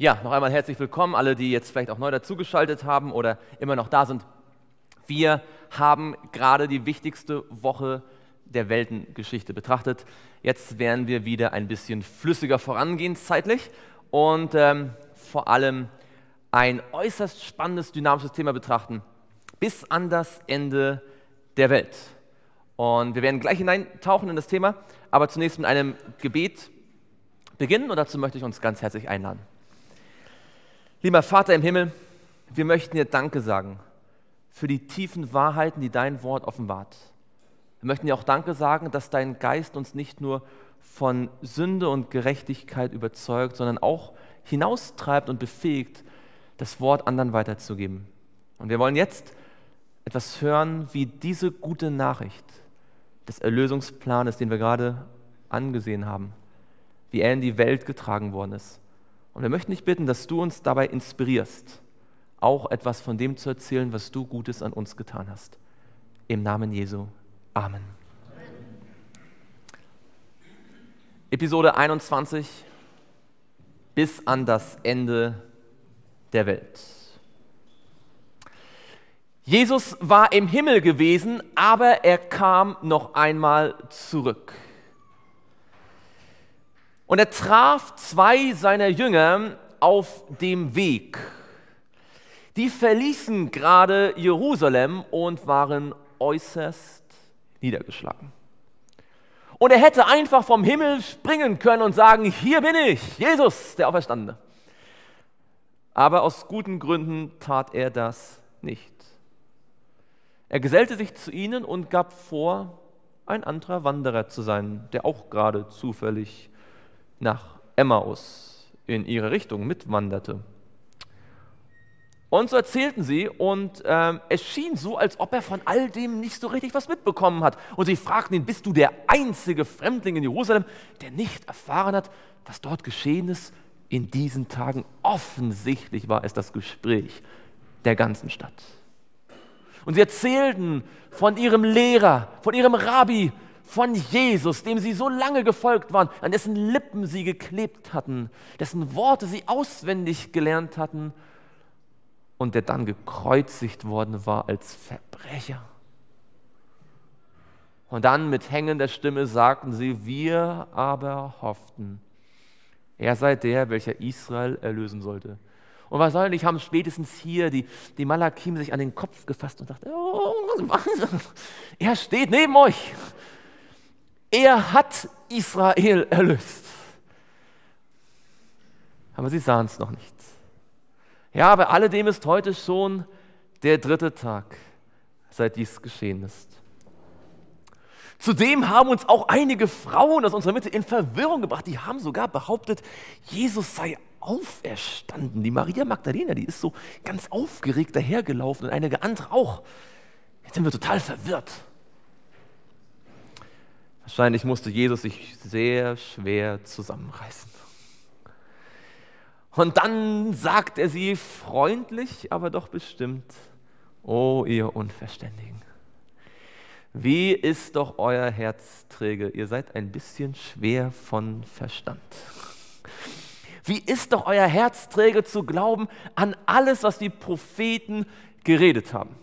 Ja, noch einmal herzlich willkommen, alle, die jetzt vielleicht auch neu dazugeschaltet haben oder immer noch da sind. Wir haben gerade die wichtigste Woche der Weltengeschichte betrachtet. Jetzt werden wir wieder ein bisschen flüssiger vorangehen zeitlich und ähm, vor allem ein äußerst spannendes, dynamisches Thema betrachten, bis an das Ende der Welt. Und wir werden gleich hineintauchen in das Thema, aber zunächst mit einem Gebet beginnen und dazu möchte ich uns ganz herzlich einladen. Lieber Vater im Himmel, wir möchten dir Danke sagen für die tiefen Wahrheiten, die dein Wort offenbart. Wir möchten dir auch Danke sagen, dass dein Geist uns nicht nur von Sünde und Gerechtigkeit überzeugt, sondern auch hinaustreibt und befähigt, das Wort anderen weiterzugeben. Und wir wollen jetzt etwas hören, wie diese gute Nachricht des Erlösungsplanes, den wir gerade angesehen haben, wie er in die Welt getragen worden ist und wir möchten dich bitten, dass du uns dabei inspirierst, auch etwas von dem zu erzählen, was du Gutes an uns getan hast. Im Namen Jesu. Amen. Episode 21 bis an das Ende der Welt. Jesus war im Himmel gewesen, aber er kam noch einmal zurück. Und er traf zwei seiner Jünger auf dem Weg. Die verließen gerade Jerusalem und waren äußerst niedergeschlagen. Und er hätte einfach vom Himmel springen können und sagen, hier bin ich, Jesus, der Auferstandene. Aber aus guten Gründen tat er das nicht. Er gesellte sich zu ihnen und gab vor, ein anderer Wanderer zu sein, der auch gerade zufällig nach Emmaus in ihre Richtung mitwanderte. Und so erzählten sie, und ähm, es schien so, als ob er von all dem nicht so richtig was mitbekommen hat. Und sie fragten ihn, bist du der einzige Fremdling in Jerusalem, der nicht erfahren hat, was dort geschehen ist in diesen Tagen? Offensichtlich war es das Gespräch der ganzen Stadt. Und sie erzählten von ihrem Lehrer, von ihrem Rabbi, von Jesus, dem sie so lange gefolgt waren, an dessen Lippen sie geklebt hatten, dessen Worte sie auswendig gelernt hatten und der dann gekreuzigt worden war als Verbrecher. Und dann mit hängender Stimme sagten sie, wir aber hofften, er sei der, welcher Israel erlösen sollte. Und wahrscheinlich haben spätestens hier die, die Malakim sich an den Kopf gefasst und dachten, oh, er steht neben euch. Er hat Israel erlöst. Aber sie sahen es noch nicht. Ja, aber alledem ist heute schon der dritte Tag, seit dies geschehen ist. Zudem haben uns auch einige Frauen aus unserer Mitte in Verwirrung gebracht. Die haben sogar behauptet, Jesus sei auferstanden. Die Maria Magdalena, die ist so ganz aufgeregt dahergelaufen und einige andere auch. Jetzt sind wir total verwirrt. Wahrscheinlich musste Jesus sich sehr schwer zusammenreißen. Und dann sagt er sie freundlich, aber doch bestimmt, oh ihr Unverständigen, wie ist doch euer Herz träge, ihr seid ein bisschen schwer von Verstand. Wie ist doch euer Herz träge zu glauben an alles, was die Propheten geredet haben?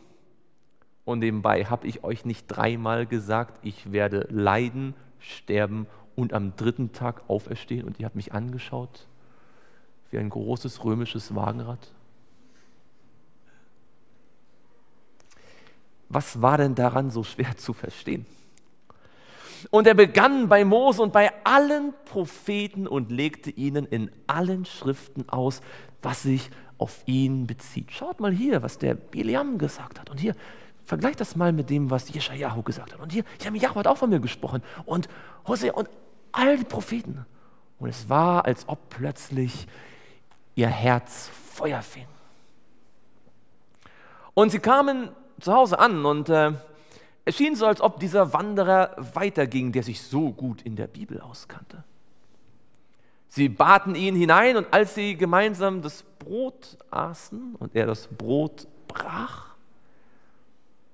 Und nebenbei habe ich euch nicht dreimal gesagt, ich werde leiden, sterben und am dritten Tag auferstehen. Und ihr habt mich angeschaut wie ein großes römisches Wagenrad. Was war denn daran so schwer zu verstehen? Und er begann bei Mose und bei allen Propheten und legte ihnen in allen Schriften aus, was sich auf ihn bezieht. Schaut mal hier, was der Biliam gesagt hat. Und hier, Vergleich das mal mit dem, was Jeschajahu gesagt hat. Und hier, Jamiyahu hat auch von mir gesprochen. Und Hosea und all die Propheten. Und es war, als ob plötzlich ihr Herz Feuer fing. Und sie kamen zu Hause an und äh, es schien so, als ob dieser Wanderer weiterging, der sich so gut in der Bibel auskannte. Sie baten ihn hinein und als sie gemeinsam das Brot aßen und er das Brot brach,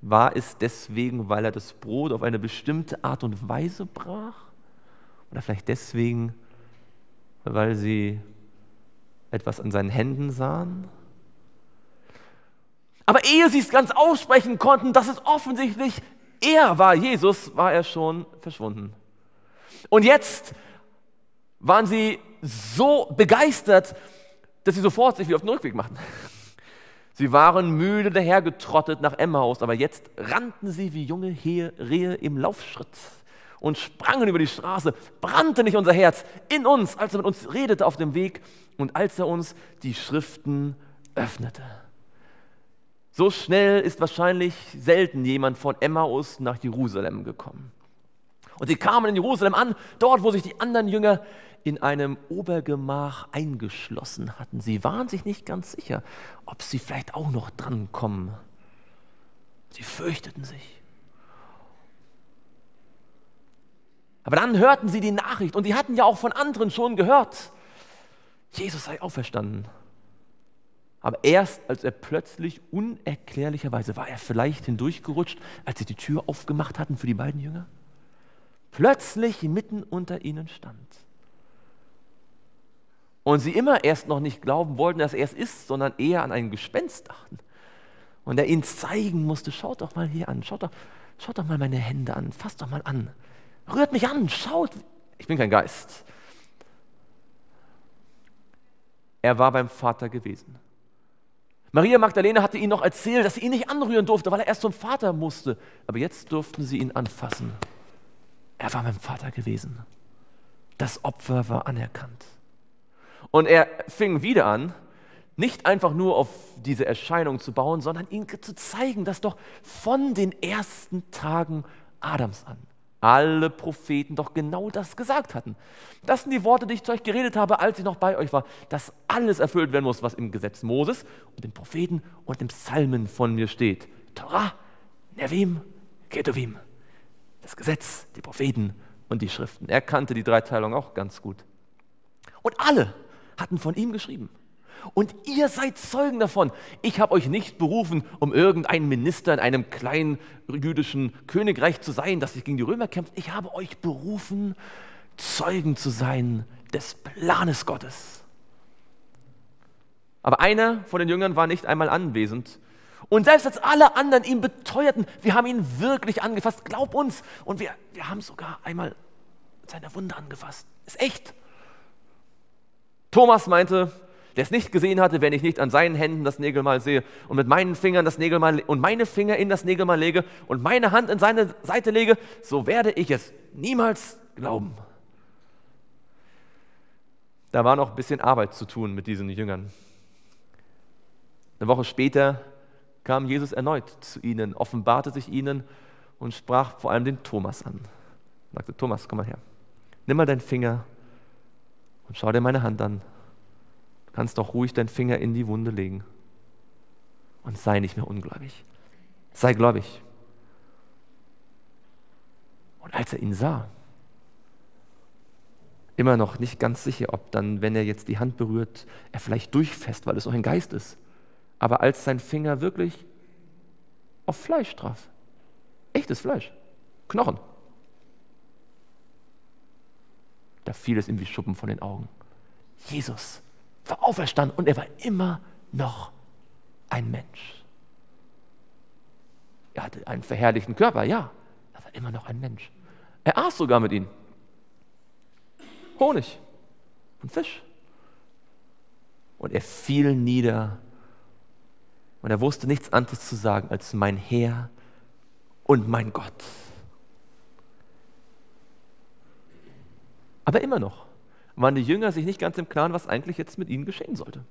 war es deswegen, weil er das Brot auf eine bestimmte Art und Weise brach? Oder vielleicht deswegen, weil sie etwas an seinen Händen sahen. Aber ehe sie es ganz aussprechen konnten, dass es offensichtlich er war, Jesus, war er schon verschwunden. Und jetzt waren sie so begeistert, dass sie sofort sich wieder auf den Rückweg machten. Sie waren müde dahergetrottet nach Emmaus, aber jetzt rannten sie wie junge Rehe im Laufschritt und sprangen über die Straße. Brannte nicht unser Herz in uns, als er mit uns redete auf dem Weg und als er uns die Schriften öffnete. So schnell ist wahrscheinlich selten jemand von Emmaus nach Jerusalem gekommen. Und sie kamen in Jerusalem an, dort, wo sich die anderen Jünger in einem Obergemach eingeschlossen hatten. Sie waren sich nicht ganz sicher, ob sie vielleicht auch noch drankommen. Sie fürchteten sich. Aber dann hörten sie die Nachricht und sie hatten ja auch von anderen schon gehört, Jesus sei auferstanden. Aber erst als er plötzlich unerklärlicherweise war er vielleicht hindurchgerutscht, als sie die Tür aufgemacht hatten für die beiden Jünger, plötzlich mitten unter ihnen stand und sie immer erst noch nicht glauben wollten, dass er es ist, sondern eher an ein Gespenst dachten. Und er ihnen zeigen musste, schaut doch mal hier an, schaut doch, schaut doch mal meine Hände an, fasst doch mal an, rührt mich an, schaut. Ich bin kein Geist. Er war beim Vater gewesen. Maria Magdalena hatte ihnen noch erzählt, dass sie ihn nicht anrühren durfte, weil er erst zum Vater musste. Aber jetzt durften sie ihn anfassen. Er war beim Vater gewesen. Das Opfer war anerkannt. Und er fing wieder an, nicht einfach nur auf diese Erscheinung zu bauen, sondern ihnen zu zeigen, dass doch von den ersten Tagen Adams an alle Propheten doch genau das gesagt hatten. Das sind die Worte, die ich zu euch geredet habe, als ich noch bei euch war, dass alles erfüllt werden muss, was im Gesetz Moses und den Propheten und im Psalmen von mir steht. Torah, Nevim, Ketuvim. Das Gesetz, die Propheten und die Schriften. Er kannte die Dreiteilung auch ganz gut. Und alle hatten von ihm geschrieben. Und ihr seid Zeugen davon. Ich habe euch nicht berufen, um irgendein Minister in einem kleinen jüdischen Königreich zu sein, das sich gegen die Römer kämpft. Ich habe euch berufen, Zeugen zu sein des Planes Gottes. Aber einer von den Jüngern war nicht einmal anwesend. Und selbst als alle anderen ihm beteuerten, wir haben ihn wirklich angefasst, glaub uns. Und wir, wir haben sogar einmal seine Wunde angefasst. Ist echt. Thomas meinte, der es nicht gesehen hatte, wenn ich nicht an seinen Händen das Nägelmal sehe und mit meinen Fingern das Nägelmal und meine Finger in das Nägelmal lege und meine Hand in seine Seite lege, so werde ich es niemals glauben. Da war noch ein bisschen Arbeit zu tun mit diesen Jüngern. Eine Woche später kam Jesus erneut zu ihnen, offenbarte sich ihnen und sprach vor allem den Thomas an. Er sagte, Thomas, komm mal her. Nimm mal deinen Finger und schau dir meine Hand an. Du kannst doch ruhig deinen Finger in die Wunde legen. Und sei nicht mehr ungläubig. Sei gläubig. Und als er ihn sah, immer noch nicht ganz sicher, ob dann, wenn er jetzt die Hand berührt, er vielleicht durchfest, weil es noch ein Geist ist. Aber als sein Finger wirklich auf Fleisch traf, echtes Fleisch, Knochen, da fiel es ihm wie Schuppen von den Augen. Jesus war auferstanden und er war immer noch ein Mensch. Er hatte einen verherrlichten Körper, ja, er war immer noch ein Mensch. Er aß sogar mit ihnen. Honig und Fisch. Und er fiel nieder und er wusste nichts anderes zu sagen als mein Herr und mein Gott. Aber immer noch waren die Jünger sich nicht ganz im Klaren, was eigentlich jetzt mit ihnen geschehen sollte.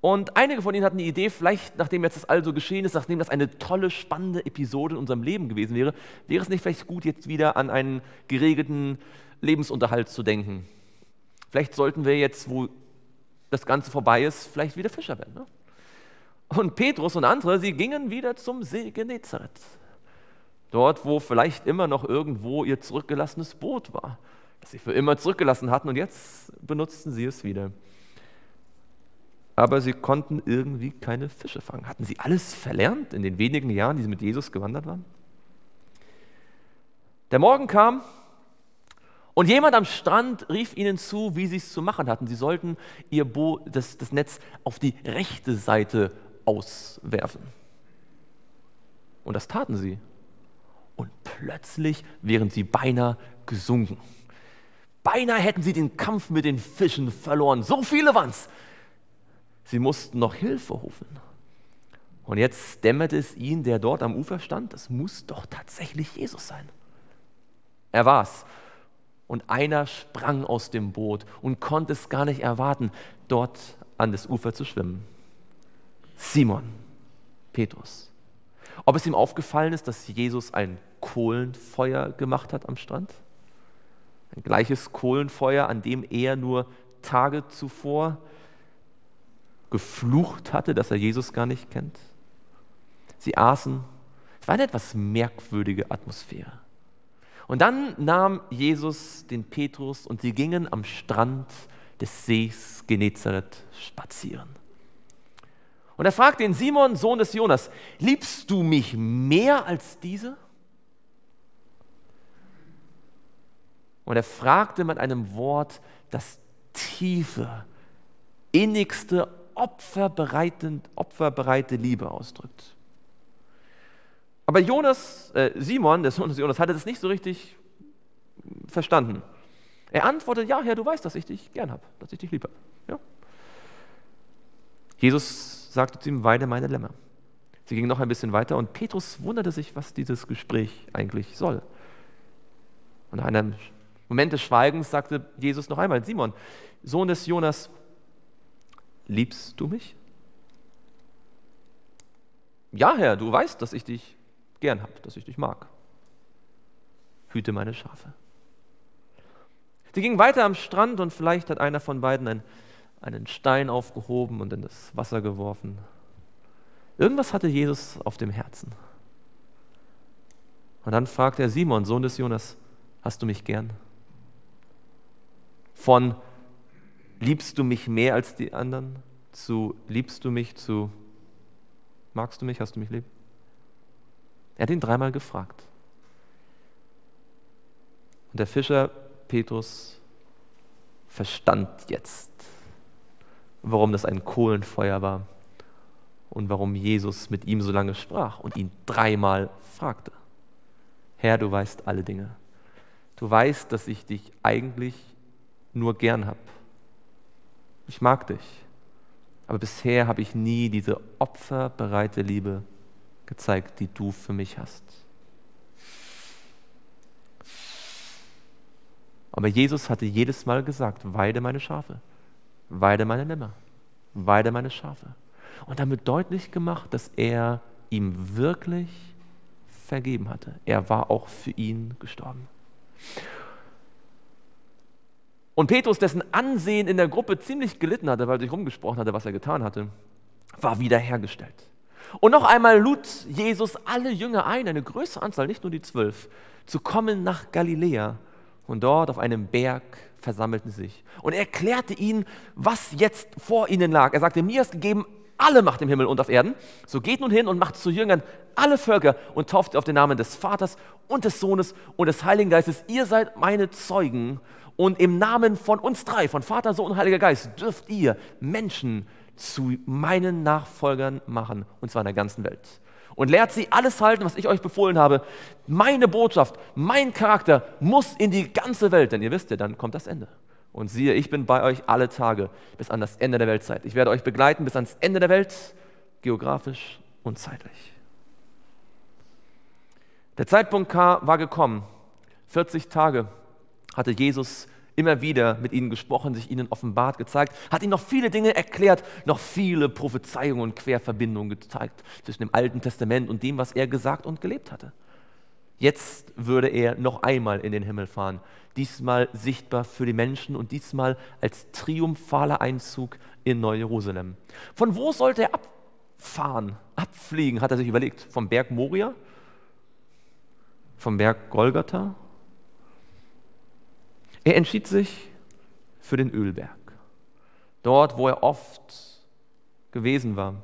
Und einige von ihnen hatten die Idee, vielleicht nachdem jetzt das also geschehen ist, nachdem das eine tolle, spannende Episode in unserem Leben gewesen wäre, wäre es nicht vielleicht gut, jetzt wieder an einen geregelten Lebensunterhalt zu denken. Vielleicht sollten wir jetzt, wo das Ganze vorbei ist, vielleicht wieder Fischer werden. Ne? Und Petrus und andere, sie gingen wieder zum See Genezareth. Dort, wo vielleicht immer noch irgendwo ihr zurückgelassenes Boot war das sie für immer zurückgelassen hatten und jetzt benutzten sie es wieder. Aber sie konnten irgendwie keine Fische fangen. Hatten sie alles verlernt in den wenigen Jahren, die sie mit Jesus gewandert waren? Der Morgen kam Und jemand am Strand rief ihnen zu, wie sie es zu machen hatten. Sie sollten ihr Bo das, das Netz auf die rechte Seite auswerfen. Und das taten sie. Und plötzlich wären sie beinahe gesunken. Beinahe hätten sie den Kampf mit den Fischen verloren. So viele waren es. Sie mussten noch Hilfe rufen. Und jetzt dämmerte es ihnen, der dort am Ufer stand, das muss doch tatsächlich Jesus sein. Er war's und einer sprang aus dem Boot und konnte es gar nicht erwarten, dort an das Ufer zu schwimmen. Simon, Petrus. Ob es ihm aufgefallen ist, dass Jesus ein Kohlenfeuer gemacht hat am Strand? Ein gleiches Kohlenfeuer, an dem er nur Tage zuvor geflucht hatte, dass er Jesus gar nicht kennt. Sie aßen. Es war eine etwas merkwürdige Atmosphäre. Und dann nahm Jesus den Petrus und sie gingen am Strand des Sees Genezareth spazieren. Und er fragt den Simon, Sohn des Jonas, liebst du mich mehr als diese? Und er fragte mit einem Wort, das tiefe, innigste, opferbereite Liebe ausdrückt. Aber Jonas, äh, Simon, der Sohn des Jonas, hatte das nicht so richtig verstanden. Er antwortet, ja, Herr, du weißt, dass ich dich gern habe, dass ich dich liebe. Ja. Jesus sagte zu ihm, weide meine Lämmer. Sie gingen noch ein bisschen weiter und Petrus wunderte sich, was dieses Gespräch eigentlich soll. Und nach einem Moment des Schweigens sagte Jesus noch einmal, Simon, Sohn des Jonas, liebst du mich? Ja, Herr, du weißt, dass ich dich gern habe, dass ich dich mag. Hüte meine Schafe. Sie gingen weiter am Strand und vielleicht hat einer von beiden einen, einen Stein aufgehoben und in das Wasser geworfen. Irgendwas hatte Jesus auf dem Herzen. Und dann fragt er Simon, Sohn des Jonas, hast du mich gern? Von liebst du mich mehr als die anderen zu liebst du mich zu magst du mich, hast du mich lieb? Er hat ihn dreimal gefragt. Und der Fischer Petrus verstand jetzt, warum das ein Kohlenfeuer war und warum Jesus mit ihm so lange sprach und ihn dreimal fragte. Herr, du weißt alle Dinge. Du weißt, dass ich dich eigentlich nur gern habe. Ich mag dich. Aber bisher habe ich nie diese opferbereite Liebe gezeigt, die du für mich hast. Aber Jesus hatte jedes Mal gesagt, weide meine Schafe, weide meine Lämmer, weide meine Schafe. Und damit deutlich gemacht, dass er ihm wirklich vergeben hatte. Er war auch für ihn gestorben. Und Petrus, dessen Ansehen in der Gruppe ziemlich gelitten hatte, weil er sich rumgesprochen hatte, was er getan hatte, war wiederhergestellt. Und noch einmal lud Jesus alle Jünger ein, eine größere Anzahl, nicht nur die zwölf, zu kommen nach Galiläa. Und dort auf einem Berg versammelten sich. Und er erklärte ihnen, was jetzt vor ihnen lag. Er sagte, mir ist gegeben alle Macht im Himmel und auf Erden. So geht nun hin und macht zu Jüngern alle Völker und tauft auf den Namen des Vaters und des Sohnes und des Heiligen Geistes. Ihr seid meine Zeugen. Und im Namen von uns drei, von Vater, Sohn und Heiliger Geist, dürft ihr Menschen zu meinen Nachfolgern machen, und zwar in der ganzen Welt. Und lehrt sie alles halten, was ich euch befohlen habe. Meine Botschaft, mein Charakter muss in die ganze Welt, denn ihr wisst ja, dann kommt das Ende. Und siehe, ich bin bei euch alle Tage bis an das Ende der Weltzeit. Ich werde euch begleiten bis ans Ende der Welt, geografisch und zeitlich. Der Zeitpunkt war gekommen. 40 Tage hatte Jesus immer wieder mit ihnen gesprochen, sich ihnen offenbart, gezeigt, hat ihnen noch viele Dinge erklärt, noch viele Prophezeiungen und Querverbindungen gezeigt zwischen dem Alten Testament und dem, was er gesagt und gelebt hatte. Jetzt würde er noch einmal in den Himmel fahren, diesmal sichtbar für die Menschen und diesmal als triumphaler Einzug in Neu-Jerusalem. Von wo sollte er abfahren, abfliegen, hat er sich überlegt. Vom Berg Moria? Vom Berg Golgatha? Er entschied sich für den Ölberg, dort, wo er oft gewesen war,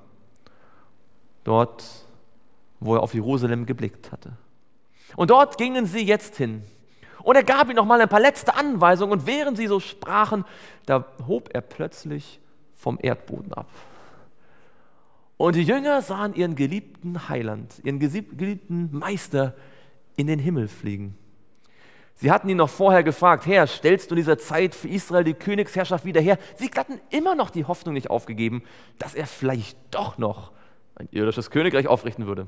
dort, wo er auf Jerusalem geblickt hatte. Und dort gingen sie jetzt hin. Und er gab ihnen nochmal ein paar letzte Anweisungen und während sie so sprachen, da hob er plötzlich vom Erdboden ab. Und die Jünger sahen ihren geliebten Heiland, ihren geliebten Meister in den Himmel fliegen. Sie hatten ihn noch vorher gefragt, Herr, stellst du in dieser Zeit für Israel die Königsherrschaft wieder her? Sie hatten immer noch die Hoffnung nicht aufgegeben, dass er vielleicht doch noch ein irdisches Königreich aufrichten würde.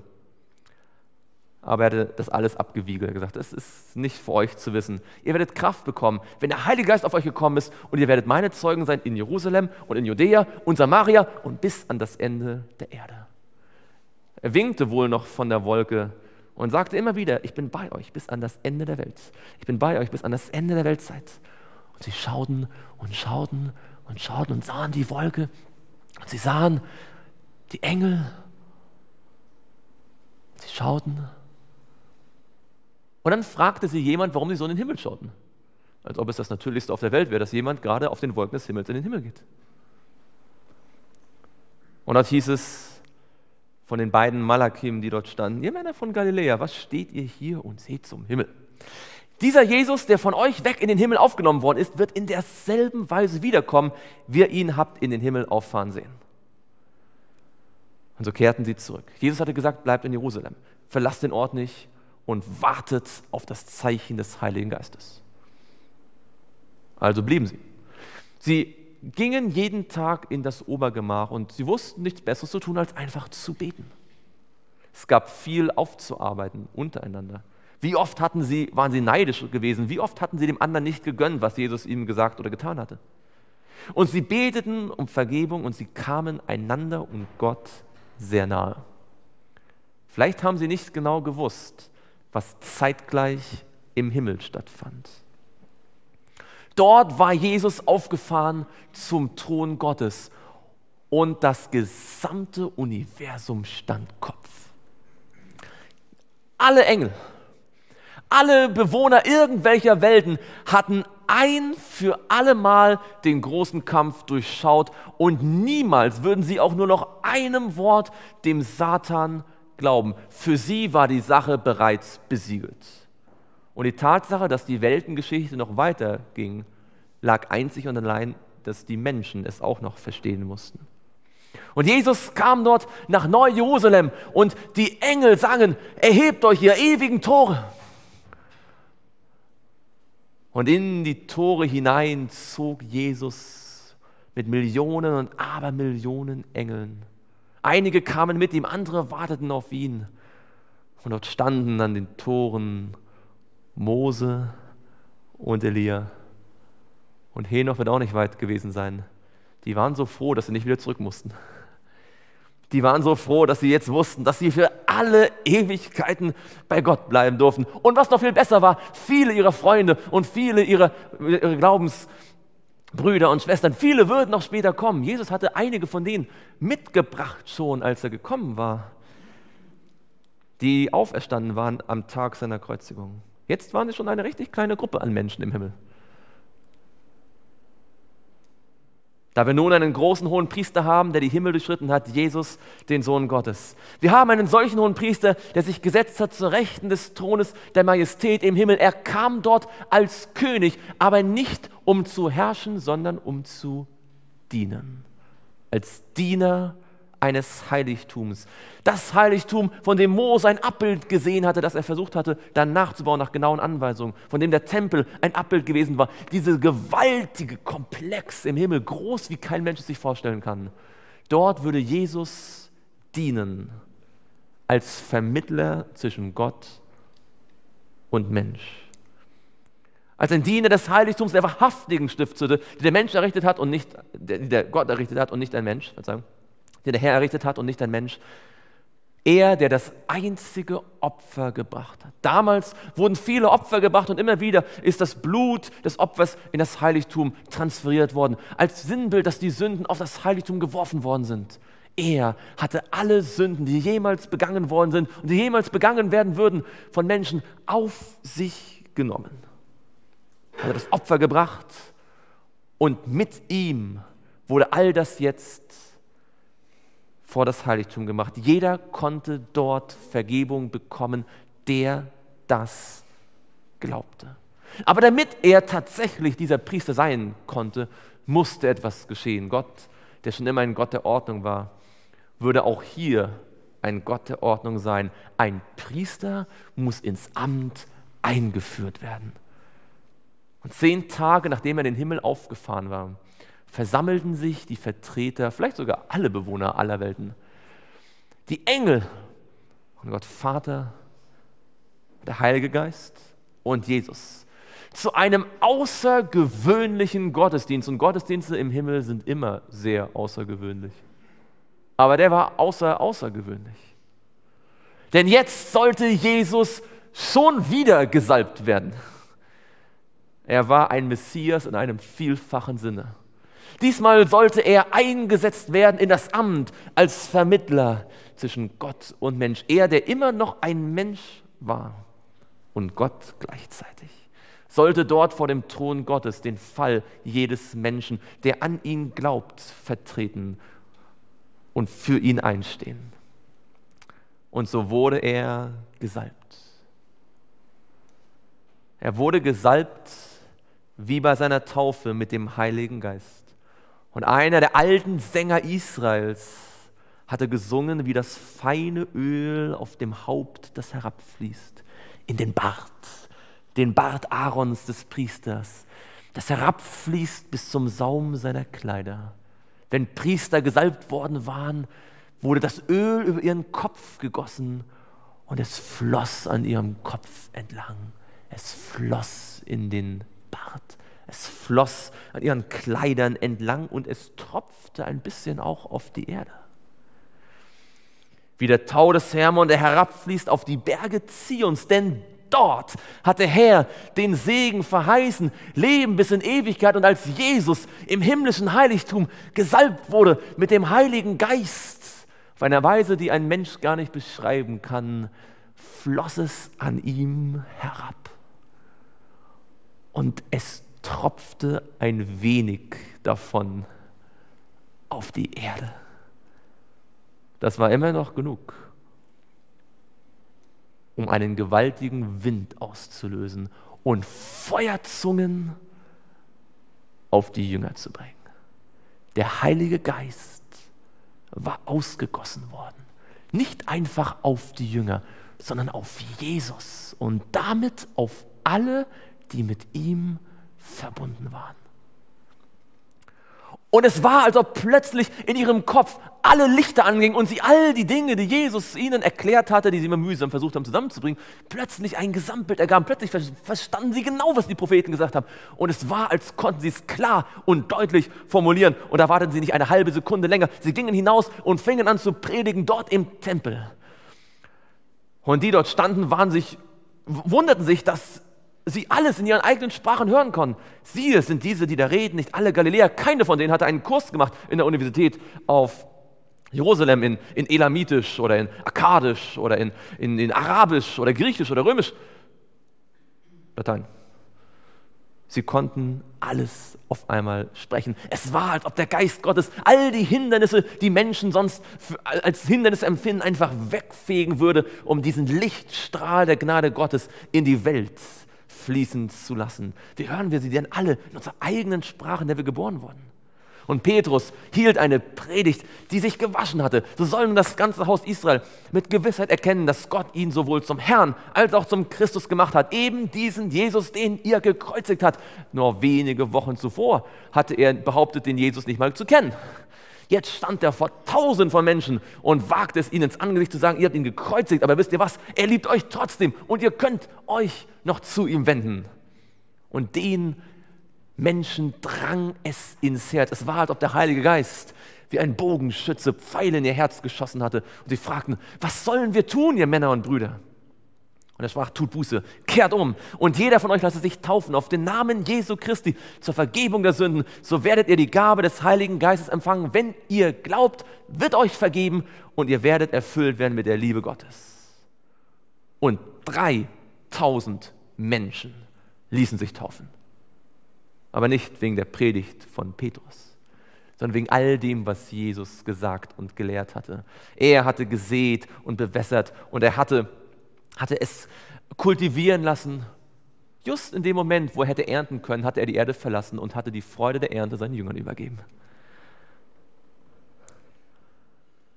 Aber er hatte das alles abgewiegelt, gesagt, das ist nicht für euch zu wissen. Ihr werdet Kraft bekommen, wenn der Heilige Geist auf euch gekommen ist und ihr werdet meine Zeugen sein in Jerusalem und in Judäa und Samaria und bis an das Ende der Erde. Er winkte wohl noch von der Wolke und sagte immer wieder, ich bin bei euch bis an das Ende der Welt. Ich bin bei euch bis an das Ende der Weltzeit. Und sie schauten und schauten und schauten und sahen die Wolke und sie sahen die Engel. Sie schauten und dann fragte sie jemand, warum sie so in den Himmel schauten. Als ob es das Natürlichste auf der Welt wäre, dass jemand gerade auf den Wolken des Himmels in den Himmel geht. Und dort hieß es von den beiden Malakim, die dort standen, ihr Männer von Galiläa, was steht ihr hier und seht zum Himmel? Dieser Jesus, der von euch weg in den Himmel aufgenommen worden ist, wird in derselben Weise wiederkommen, wie ihr ihn habt in den Himmel auffahren sehen. Und so kehrten sie zurück. Jesus hatte gesagt, bleibt in Jerusalem, verlasst den Ort nicht und wartet auf das Zeichen des Heiligen Geistes. Also blieben sie. Sie gingen jeden Tag in das Obergemach und sie wussten nichts Besseres zu tun, als einfach zu beten. Es gab viel aufzuarbeiten untereinander. Wie oft hatten sie, waren sie neidisch gewesen? Wie oft hatten sie dem anderen nicht gegönnt, was Jesus ihnen gesagt oder getan hatte? Und sie beteten um Vergebung und sie kamen einander und Gott sehr nahe. Vielleicht haben sie nicht genau gewusst, was zeitgleich im Himmel stattfand. Dort war Jesus aufgefahren zum Thron Gottes und das gesamte Universum stand Kopf. Alle Engel, alle Bewohner irgendwelcher Welten hatten ein für allemal den großen Kampf durchschaut und niemals würden sie auch nur noch einem Wort dem Satan glauben. Für sie war die Sache bereits besiegelt. Und die Tatsache, dass die Weltengeschichte noch weiterging, lag einzig und allein, dass die Menschen es auch noch verstehen mussten. Und Jesus kam dort nach Neu-Jerusalem und die Engel sangen, erhebt euch ihr ewigen Tore. Und in die Tore hinein zog Jesus mit Millionen und Abermillionen Engeln. Einige kamen mit ihm, andere warteten auf ihn. Und dort standen an den Toren Mose und Elia. Und Henoch wird auch nicht weit gewesen sein. Die waren so froh, dass sie nicht wieder zurück mussten. Die waren so froh, dass sie jetzt wussten, dass sie für alle Ewigkeiten bei Gott bleiben durften. Und was noch viel besser war, viele ihrer Freunde und viele ihrer, ihrer Glaubens, Brüder und Schwestern, viele würden noch später kommen. Jesus hatte einige von denen mitgebracht schon, als er gekommen war, die auferstanden waren am Tag seiner Kreuzigung. Jetzt waren sie schon eine richtig kleine Gruppe an Menschen im Himmel. Da wir nun einen großen hohen Priester haben, der die Himmel durchschritten hat, Jesus, den Sohn Gottes. Wir haben einen solchen hohen Priester, der sich gesetzt hat zur Rechten des Thrones der Majestät im Himmel. Er kam dort als König, aber nicht um zu herrschen, sondern um zu dienen. Als Diener eines Heiligtums. Das Heiligtum, von dem Mose ein Abbild gesehen hatte, das er versucht hatte, dann nachzubauen nach genauen Anweisungen, von dem der Tempel ein Abbild gewesen war. Diese gewaltige Komplex im Himmel, groß wie kein Mensch es sich vorstellen kann. Dort würde Jesus dienen als Vermittler zwischen Gott und Mensch. Als ein Diener des Heiligtums der wahrhaftigen Stiftshütte, die der Mensch errichtet hat und nicht, die der Gott errichtet hat und nicht ein Mensch. Verzeihung den der Herr errichtet hat und nicht ein Mensch. Er, der das einzige Opfer gebracht hat. Damals wurden viele Opfer gebracht und immer wieder ist das Blut des Opfers in das Heiligtum transferiert worden, als Sinnbild, dass die Sünden auf das Heiligtum geworfen worden sind. Er hatte alle Sünden, die jemals begangen worden sind und die jemals begangen werden würden, von Menschen auf sich genommen. Er hat das Opfer gebracht und mit ihm wurde all das jetzt vor das Heiligtum gemacht. Jeder konnte dort Vergebung bekommen, der das glaubte. Aber damit er tatsächlich dieser Priester sein konnte, musste etwas geschehen. Gott, der schon immer ein Gott der Ordnung war, würde auch hier ein Gott der Ordnung sein. Ein Priester muss ins Amt eingeführt werden. Und zehn Tage nachdem er in den Himmel aufgefahren war, versammelten sich die Vertreter, vielleicht sogar alle Bewohner aller Welten, die Engel und Gott Vater, der Heilige Geist und Jesus zu einem außergewöhnlichen Gottesdienst. Und Gottesdienste im Himmel sind immer sehr außergewöhnlich. Aber der war außer außergewöhnlich. Denn jetzt sollte Jesus schon wieder gesalbt werden. Er war ein Messias in einem vielfachen Sinne. Diesmal sollte er eingesetzt werden in das Amt als Vermittler zwischen Gott und Mensch. Er, der immer noch ein Mensch war und Gott gleichzeitig, sollte dort vor dem Thron Gottes den Fall jedes Menschen, der an ihn glaubt, vertreten und für ihn einstehen. Und so wurde er gesalbt. Er wurde gesalbt wie bei seiner Taufe mit dem Heiligen Geist. Und einer der alten Sänger Israels hatte gesungen, wie das feine Öl auf dem Haupt, das herabfließt, in den Bart, den Bart Aarons des Priesters, das herabfließt bis zum Saum seiner Kleider. Wenn Priester gesalbt worden waren, wurde das Öl über ihren Kopf gegossen und es floss an ihrem Kopf entlang. Es floss in den Bart. Es floss an ihren Kleidern entlang und es tropfte ein bisschen auch auf die Erde. Wie der Tau des Hermon, der herabfließt auf die Berge Zions, denn dort hat der Herr den Segen verheißen, Leben bis in Ewigkeit. Und als Jesus im himmlischen Heiligtum gesalbt wurde mit dem Heiligen Geist, auf einer Weise, die ein Mensch gar nicht beschreiben kann, floss es an ihm herab. Und es tropfte ein wenig davon auf die Erde. Das war immer noch genug, um einen gewaltigen Wind auszulösen und Feuerzungen auf die Jünger zu bringen. Der Heilige Geist war ausgegossen worden. Nicht einfach auf die Jünger, sondern auf Jesus und damit auf alle, die mit ihm verbunden waren. Und es war, als ob plötzlich in ihrem Kopf alle Lichter angingen und sie all die Dinge, die Jesus ihnen erklärt hatte, die sie immer mühsam versucht haben zusammenzubringen, plötzlich ein Gesamtbild ergaben. Plötzlich verstanden sie genau, was die Propheten gesagt haben. Und es war, als konnten sie es klar und deutlich formulieren. Und da warteten sie nicht eine halbe Sekunde länger. Sie gingen hinaus und fingen an zu predigen dort im Tempel. Und die dort standen, waren sich, wunderten sich, dass sie alles in ihren eigenen Sprachen hören konnten. Siehe, sind diese, die da reden, nicht alle Galiläer. Keine von denen hatte einen Kurs gemacht in der Universität auf Jerusalem in, in Elamitisch oder in Akkadisch oder in, in, in Arabisch oder Griechisch oder Römisch. Latein. Sie konnten alles auf einmal sprechen. Es war, als ob der Geist Gottes all die Hindernisse, die Menschen sonst als Hindernis empfinden, einfach wegfegen würde, um diesen Lichtstrahl der Gnade Gottes in die Welt fließen zu lassen. Wie hören wir sie denn alle in unserer eigenen Sprache, in der wir geboren wurden? Und Petrus hielt eine Predigt, die sich gewaschen hatte. So soll nun das ganze Haus Israel mit Gewissheit erkennen, dass Gott ihn sowohl zum Herrn als auch zum Christus gemacht hat. Eben diesen Jesus, den ihr gekreuzigt hat. Nur wenige Wochen zuvor hatte er behauptet, den Jesus nicht mal zu kennen. Jetzt stand er vor tausend von Menschen und wagte es ihnen ins Angesicht zu sagen, ihr habt ihn gekreuzigt, aber wisst ihr was? Er liebt euch trotzdem und ihr könnt euch noch zu ihm wenden. Und den Menschen drang es ins Herz. Es war, als ob der Heilige Geist wie ein Bogenschütze Pfeile in ihr Herz geschossen hatte. Und sie fragten, was sollen wir tun, ihr Männer und Brüder? Und er sprach, tut Buße, kehrt um und jeder von euch lasse sich taufen auf den Namen Jesu Christi zur Vergebung der Sünden. So werdet ihr die Gabe des Heiligen Geistes empfangen. Wenn ihr glaubt, wird euch vergeben und ihr werdet erfüllt werden mit der Liebe Gottes. Und 3000 Menschen ließen sich taufen. Aber nicht wegen der Predigt von Petrus, sondern wegen all dem, was Jesus gesagt und gelehrt hatte. Er hatte gesät und bewässert und er hatte hatte es kultivieren lassen Just in dem Moment, wo er hätte ernten können, hatte er die Erde verlassen und hatte die Freude der Ernte seinen Jüngern übergeben.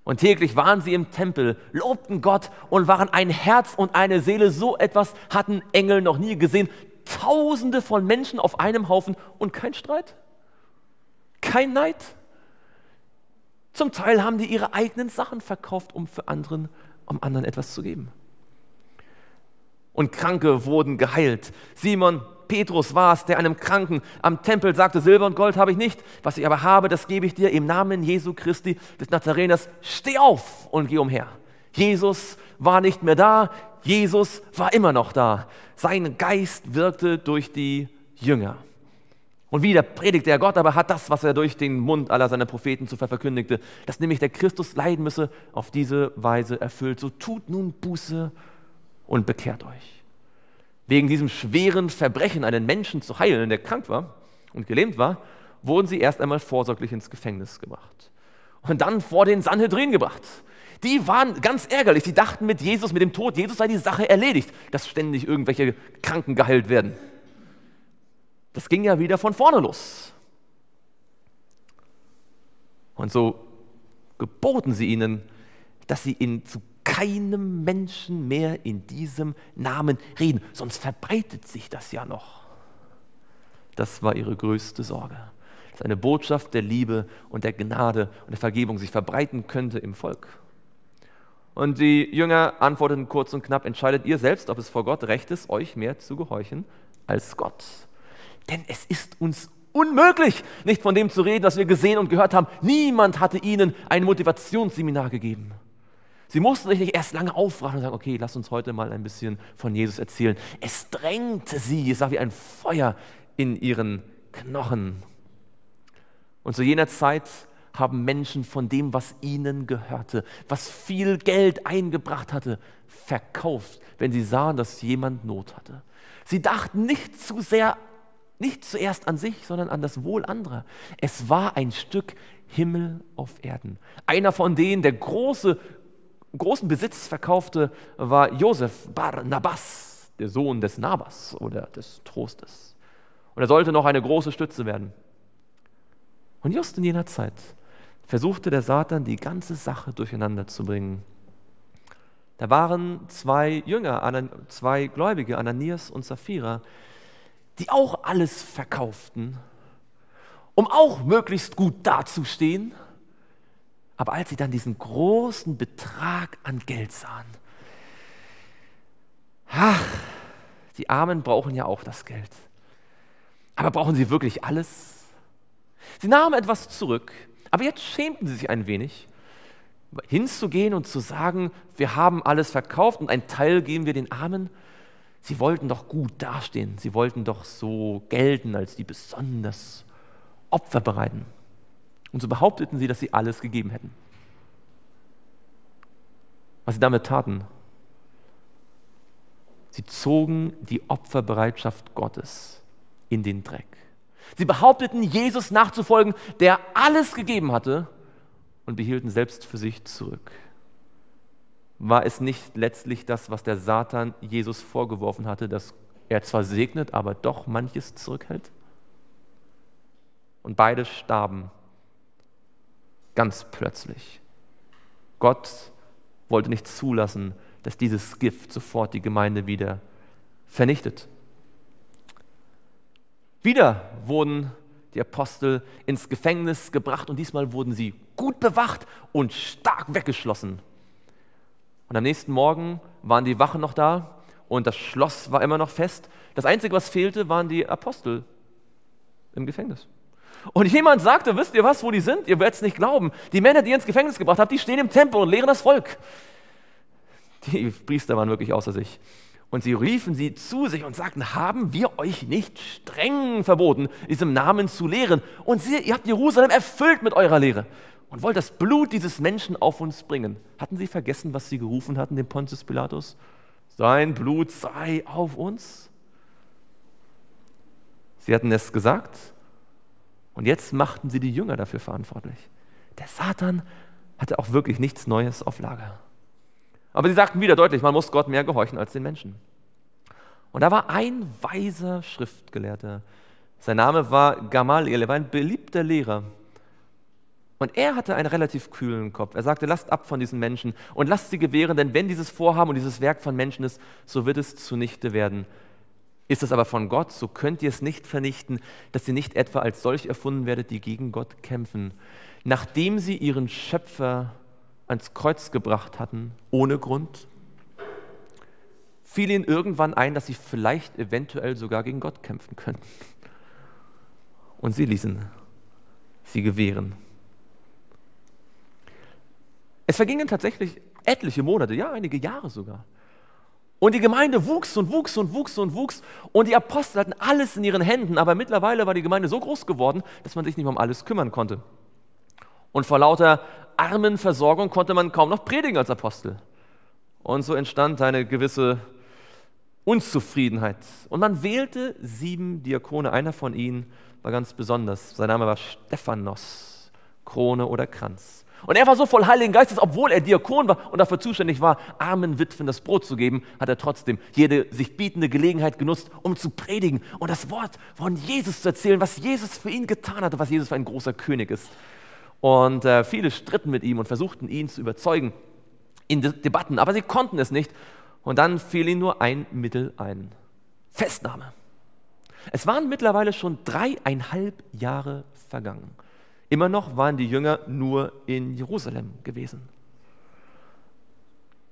Und täglich waren sie im Tempel, lobten Gott und waren ein Herz und eine Seele. So etwas hatten Engel noch nie gesehen. Tausende von Menschen auf einem Haufen und kein Streit, kein Neid. Zum Teil haben die ihre eigenen Sachen verkauft, um für anderen, um anderen etwas zu geben und Kranke wurden geheilt. Simon Petrus war es, der einem Kranken am Tempel sagte, Silber und Gold habe ich nicht, was ich aber habe, das gebe ich dir im Namen Jesu Christi des Nazareners. Steh auf und geh umher. Jesus war nicht mehr da, Jesus war immer noch da. Sein Geist wirkte durch die Jünger. Und wieder predigte er Gott, aber hat das, was er durch den Mund aller seiner Propheten zuvor verkündigte, dass nämlich der Christus leiden müsse, auf diese Weise erfüllt. So tut nun Buße und bekehrt euch. Wegen diesem schweren Verbrechen, einen Menschen zu heilen, der krank war und gelähmt war, wurden sie erst einmal vorsorglich ins Gefängnis gebracht und dann vor den Sanhedrin gebracht. Die waren ganz ärgerlich. Sie dachten mit Jesus, mit dem Tod Jesus sei die Sache erledigt, dass ständig irgendwelche Kranken geheilt werden. Das ging ja wieder von vorne los. Und so geboten sie ihnen, dass sie ihn zu keinem Menschen mehr in diesem Namen reden, sonst verbreitet sich das ja noch. Das war ihre größte Sorge, dass eine Botschaft der Liebe und der Gnade und der Vergebung sich verbreiten könnte im Volk. Und die Jünger antworteten kurz und knapp, entscheidet ihr selbst, ob es vor Gott recht ist, euch mehr zu gehorchen als Gott. Denn es ist uns unmöglich, nicht von dem zu reden, was wir gesehen und gehört haben. Niemand hatte ihnen ein Motivationsseminar gegeben. Sie mussten sich nicht erst lange aufraffen und sagen, okay, lass uns heute mal ein bisschen von Jesus erzählen. Es drängte sie, es war wie ein Feuer in ihren Knochen. Und zu jener Zeit haben Menschen von dem, was ihnen gehörte, was viel Geld eingebracht hatte, verkauft, wenn sie sahen, dass jemand Not hatte. Sie dachten nicht zu sehr, nicht zuerst an sich, sondern an das Wohl anderer. Es war ein Stück Himmel auf Erden. Einer von denen, der große großen Besitz verkaufte, war Josef Bar Nabas, der Sohn des Nabas oder des Trostes. Und er sollte noch eine große Stütze werden. Und just in jener Zeit versuchte der Satan, die ganze Sache durcheinander zu bringen. Da waren zwei Jünger, zwei Gläubige, Ananias und Sapphira, die auch alles verkauften, um auch möglichst gut dazustehen aber als sie dann diesen großen Betrag an Geld sahen, ach, die Armen brauchen ja auch das Geld. Aber brauchen sie wirklich alles? Sie nahmen etwas zurück, aber jetzt schämten sie sich ein wenig, hinzugehen und zu sagen, wir haben alles verkauft und einen Teil geben wir den Armen. Sie wollten doch gut dastehen, sie wollten doch so gelten als die besonders Opfer bereiten. Und so behaupteten sie, dass sie alles gegeben hätten. Was sie damit taten, sie zogen die Opferbereitschaft Gottes in den Dreck. Sie behaupteten, Jesus nachzufolgen, der alles gegeben hatte, und behielten selbst für sich zurück. War es nicht letztlich das, was der Satan Jesus vorgeworfen hatte, dass er zwar segnet, aber doch manches zurückhält? Und beide starben ganz plötzlich. Gott wollte nicht zulassen, dass dieses Gift sofort die Gemeinde wieder vernichtet. Wieder wurden die Apostel ins Gefängnis gebracht und diesmal wurden sie gut bewacht und stark weggeschlossen. Und am nächsten Morgen waren die Wachen noch da und das Schloss war immer noch fest. Das Einzige, was fehlte, waren die Apostel im Gefängnis. Und jemand sagte, wisst ihr was, wo die sind? Ihr werdet es nicht glauben. Die Männer, die ihr ins Gefängnis gebracht habt, die stehen im Tempel und lehren das Volk. Die Priester waren wirklich außer sich. Und sie riefen sie zu sich und sagten, haben wir euch nicht streng verboten, diesem Namen zu lehren? Und sie, ihr habt Jerusalem erfüllt mit eurer Lehre und wollt das Blut dieses Menschen auf uns bringen. Hatten sie vergessen, was sie gerufen hatten, dem Pontius Pilatus? Sein Blut sei auf uns. Sie hatten es gesagt und jetzt machten sie die Jünger dafür verantwortlich. Der Satan hatte auch wirklich nichts Neues auf Lager. Aber sie sagten wieder deutlich, man muss Gott mehr gehorchen als den Menschen. Und da war ein weiser Schriftgelehrter. Sein Name war Gamaliel, er war ein beliebter Lehrer. Und er hatte einen relativ kühlen Kopf. Er sagte, lasst ab von diesen Menschen und lasst sie gewähren, denn wenn dieses Vorhaben und dieses Werk von Menschen ist, so wird es zunichte werden. Ist es aber von Gott, so könnt ihr es nicht vernichten, dass ihr nicht etwa als solch erfunden werdet, die gegen Gott kämpfen. Nachdem sie ihren Schöpfer ans Kreuz gebracht hatten, ohne Grund, fiel ihnen irgendwann ein, dass sie vielleicht eventuell sogar gegen Gott kämpfen könnten. Und sie ließen sie gewähren. Es vergingen tatsächlich etliche Monate, ja, einige Jahre sogar. Und die Gemeinde wuchs und wuchs und wuchs und wuchs. Und die Apostel hatten alles in ihren Händen. Aber mittlerweile war die Gemeinde so groß geworden, dass man sich nicht mehr um alles kümmern konnte. Und vor lauter Armenversorgung konnte man kaum noch predigen als Apostel. Und so entstand eine gewisse Unzufriedenheit. Und man wählte sieben Diakone. Einer von ihnen war ganz besonders. Sein Name war Stephanos, Krone oder Kranz. Und er war so voll Heiligen Geistes, obwohl er Diakon war und dafür zuständig war, armen Witwen das Brot zu geben, hat er trotzdem jede sich bietende Gelegenheit genutzt, um zu predigen und das Wort von Jesus zu erzählen, was Jesus für ihn getan hatte, was Jesus für ein großer König ist. Und äh, viele stritten mit ihm und versuchten ihn zu überzeugen in De Debatten, aber sie konnten es nicht. Und dann fiel ihnen nur ein Mittel ein. Festnahme. Es waren mittlerweile schon dreieinhalb Jahre vergangen. Immer noch waren die Jünger nur in Jerusalem gewesen.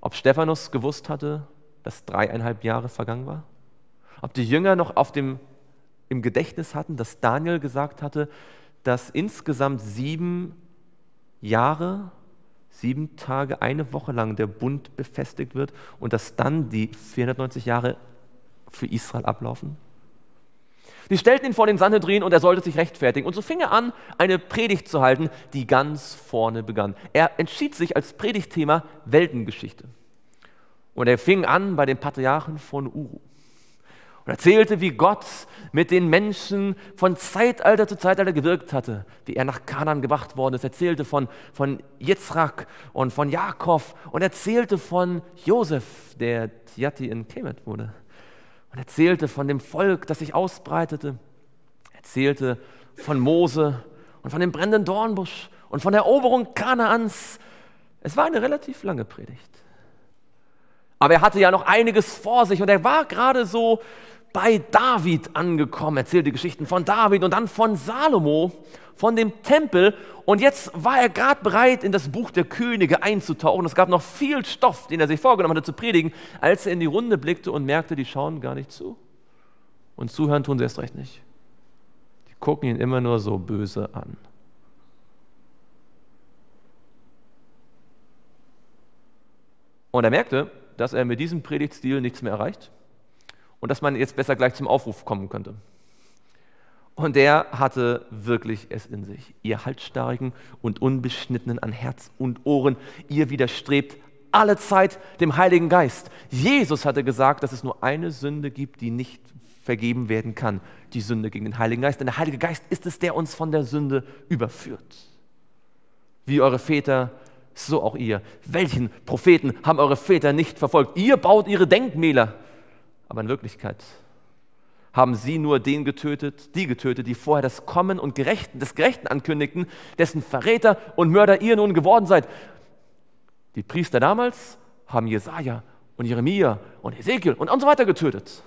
Ob Stephanus gewusst hatte, dass dreieinhalb Jahre vergangen war? Ob die Jünger noch auf dem, im Gedächtnis hatten, dass Daniel gesagt hatte, dass insgesamt sieben Jahre, sieben Tage, eine Woche lang der Bund befestigt wird und dass dann die 490 Jahre für Israel ablaufen? Sie stellten ihn vor den Sanhedrin und er sollte sich rechtfertigen. Und so fing er an, eine Predigt zu halten, die ganz vorne begann. Er entschied sich als Predigtthema Weltengeschichte. Und er fing an bei den Patriarchen von Uru und erzählte, wie Gott mit den Menschen von Zeitalter zu Zeitalter gewirkt hatte, wie er nach Kanan gebracht worden ist. Er erzählte von, von Yitzchak und von Jakob und erzählte von Josef, der Tiati in Kemet wurde und erzählte von dem Volk, das sich ausbreitete, erzählte von Mose und von dem brennenden Dornbusch und von der Eroberung Kanaans. Es war eine relativ lange Predigt. Aber er hatte ja noch einiges vor sich und er war gerade so bei David angekommen, erzählte Geschichten von David und dann von Salomo, von dem Tempel. Und jetzt war er gerade bereit, in das Buch der Könige einzutauchen. Es gab noch viel Stoff, den er sich vorgenommen hatte zu predigen, als er in die Runde blickte und merkte, die schauen gar nicht zu. Und zuhören tun sie erst recht nicht. Die gucken ihn immer nur so böse an. Und er merkte, dass er mit diesem Predigtstil nichts mehr erreicht und dass man jetzt besser gleich zum Aufruf kommen könnte. Und der hatte wirklich es in sich. Ihr Halsstarrigen und Unbeschnittenen an Herz und Ohren, ihr widerstrebt alle Zeit dem Heiligen Geist. Jesus hatte gesagt, dass es nur eine Sünde gibt, die nicht vergeben werden kann, die Sünde gegen den Heiligen Geist. Denn der Heilige Geist ist es, der uns von der Sünde überführt. Wie eure Väter, so auch ihr. Welchen Propheten haben eure Väter nicht verfolgt? Ihr baut ihre Denkmäler aber in Wirklichkeit haben sie nur den getötet, die getötet, die vorher das Kommen und Gerechten, des Gerechten ankündigten, dessen Verräter und Mörder ihr nun geworden seid. Die Priester damals haben Jesaja und Jeremia und Ezekiel und, und so weiter getötet.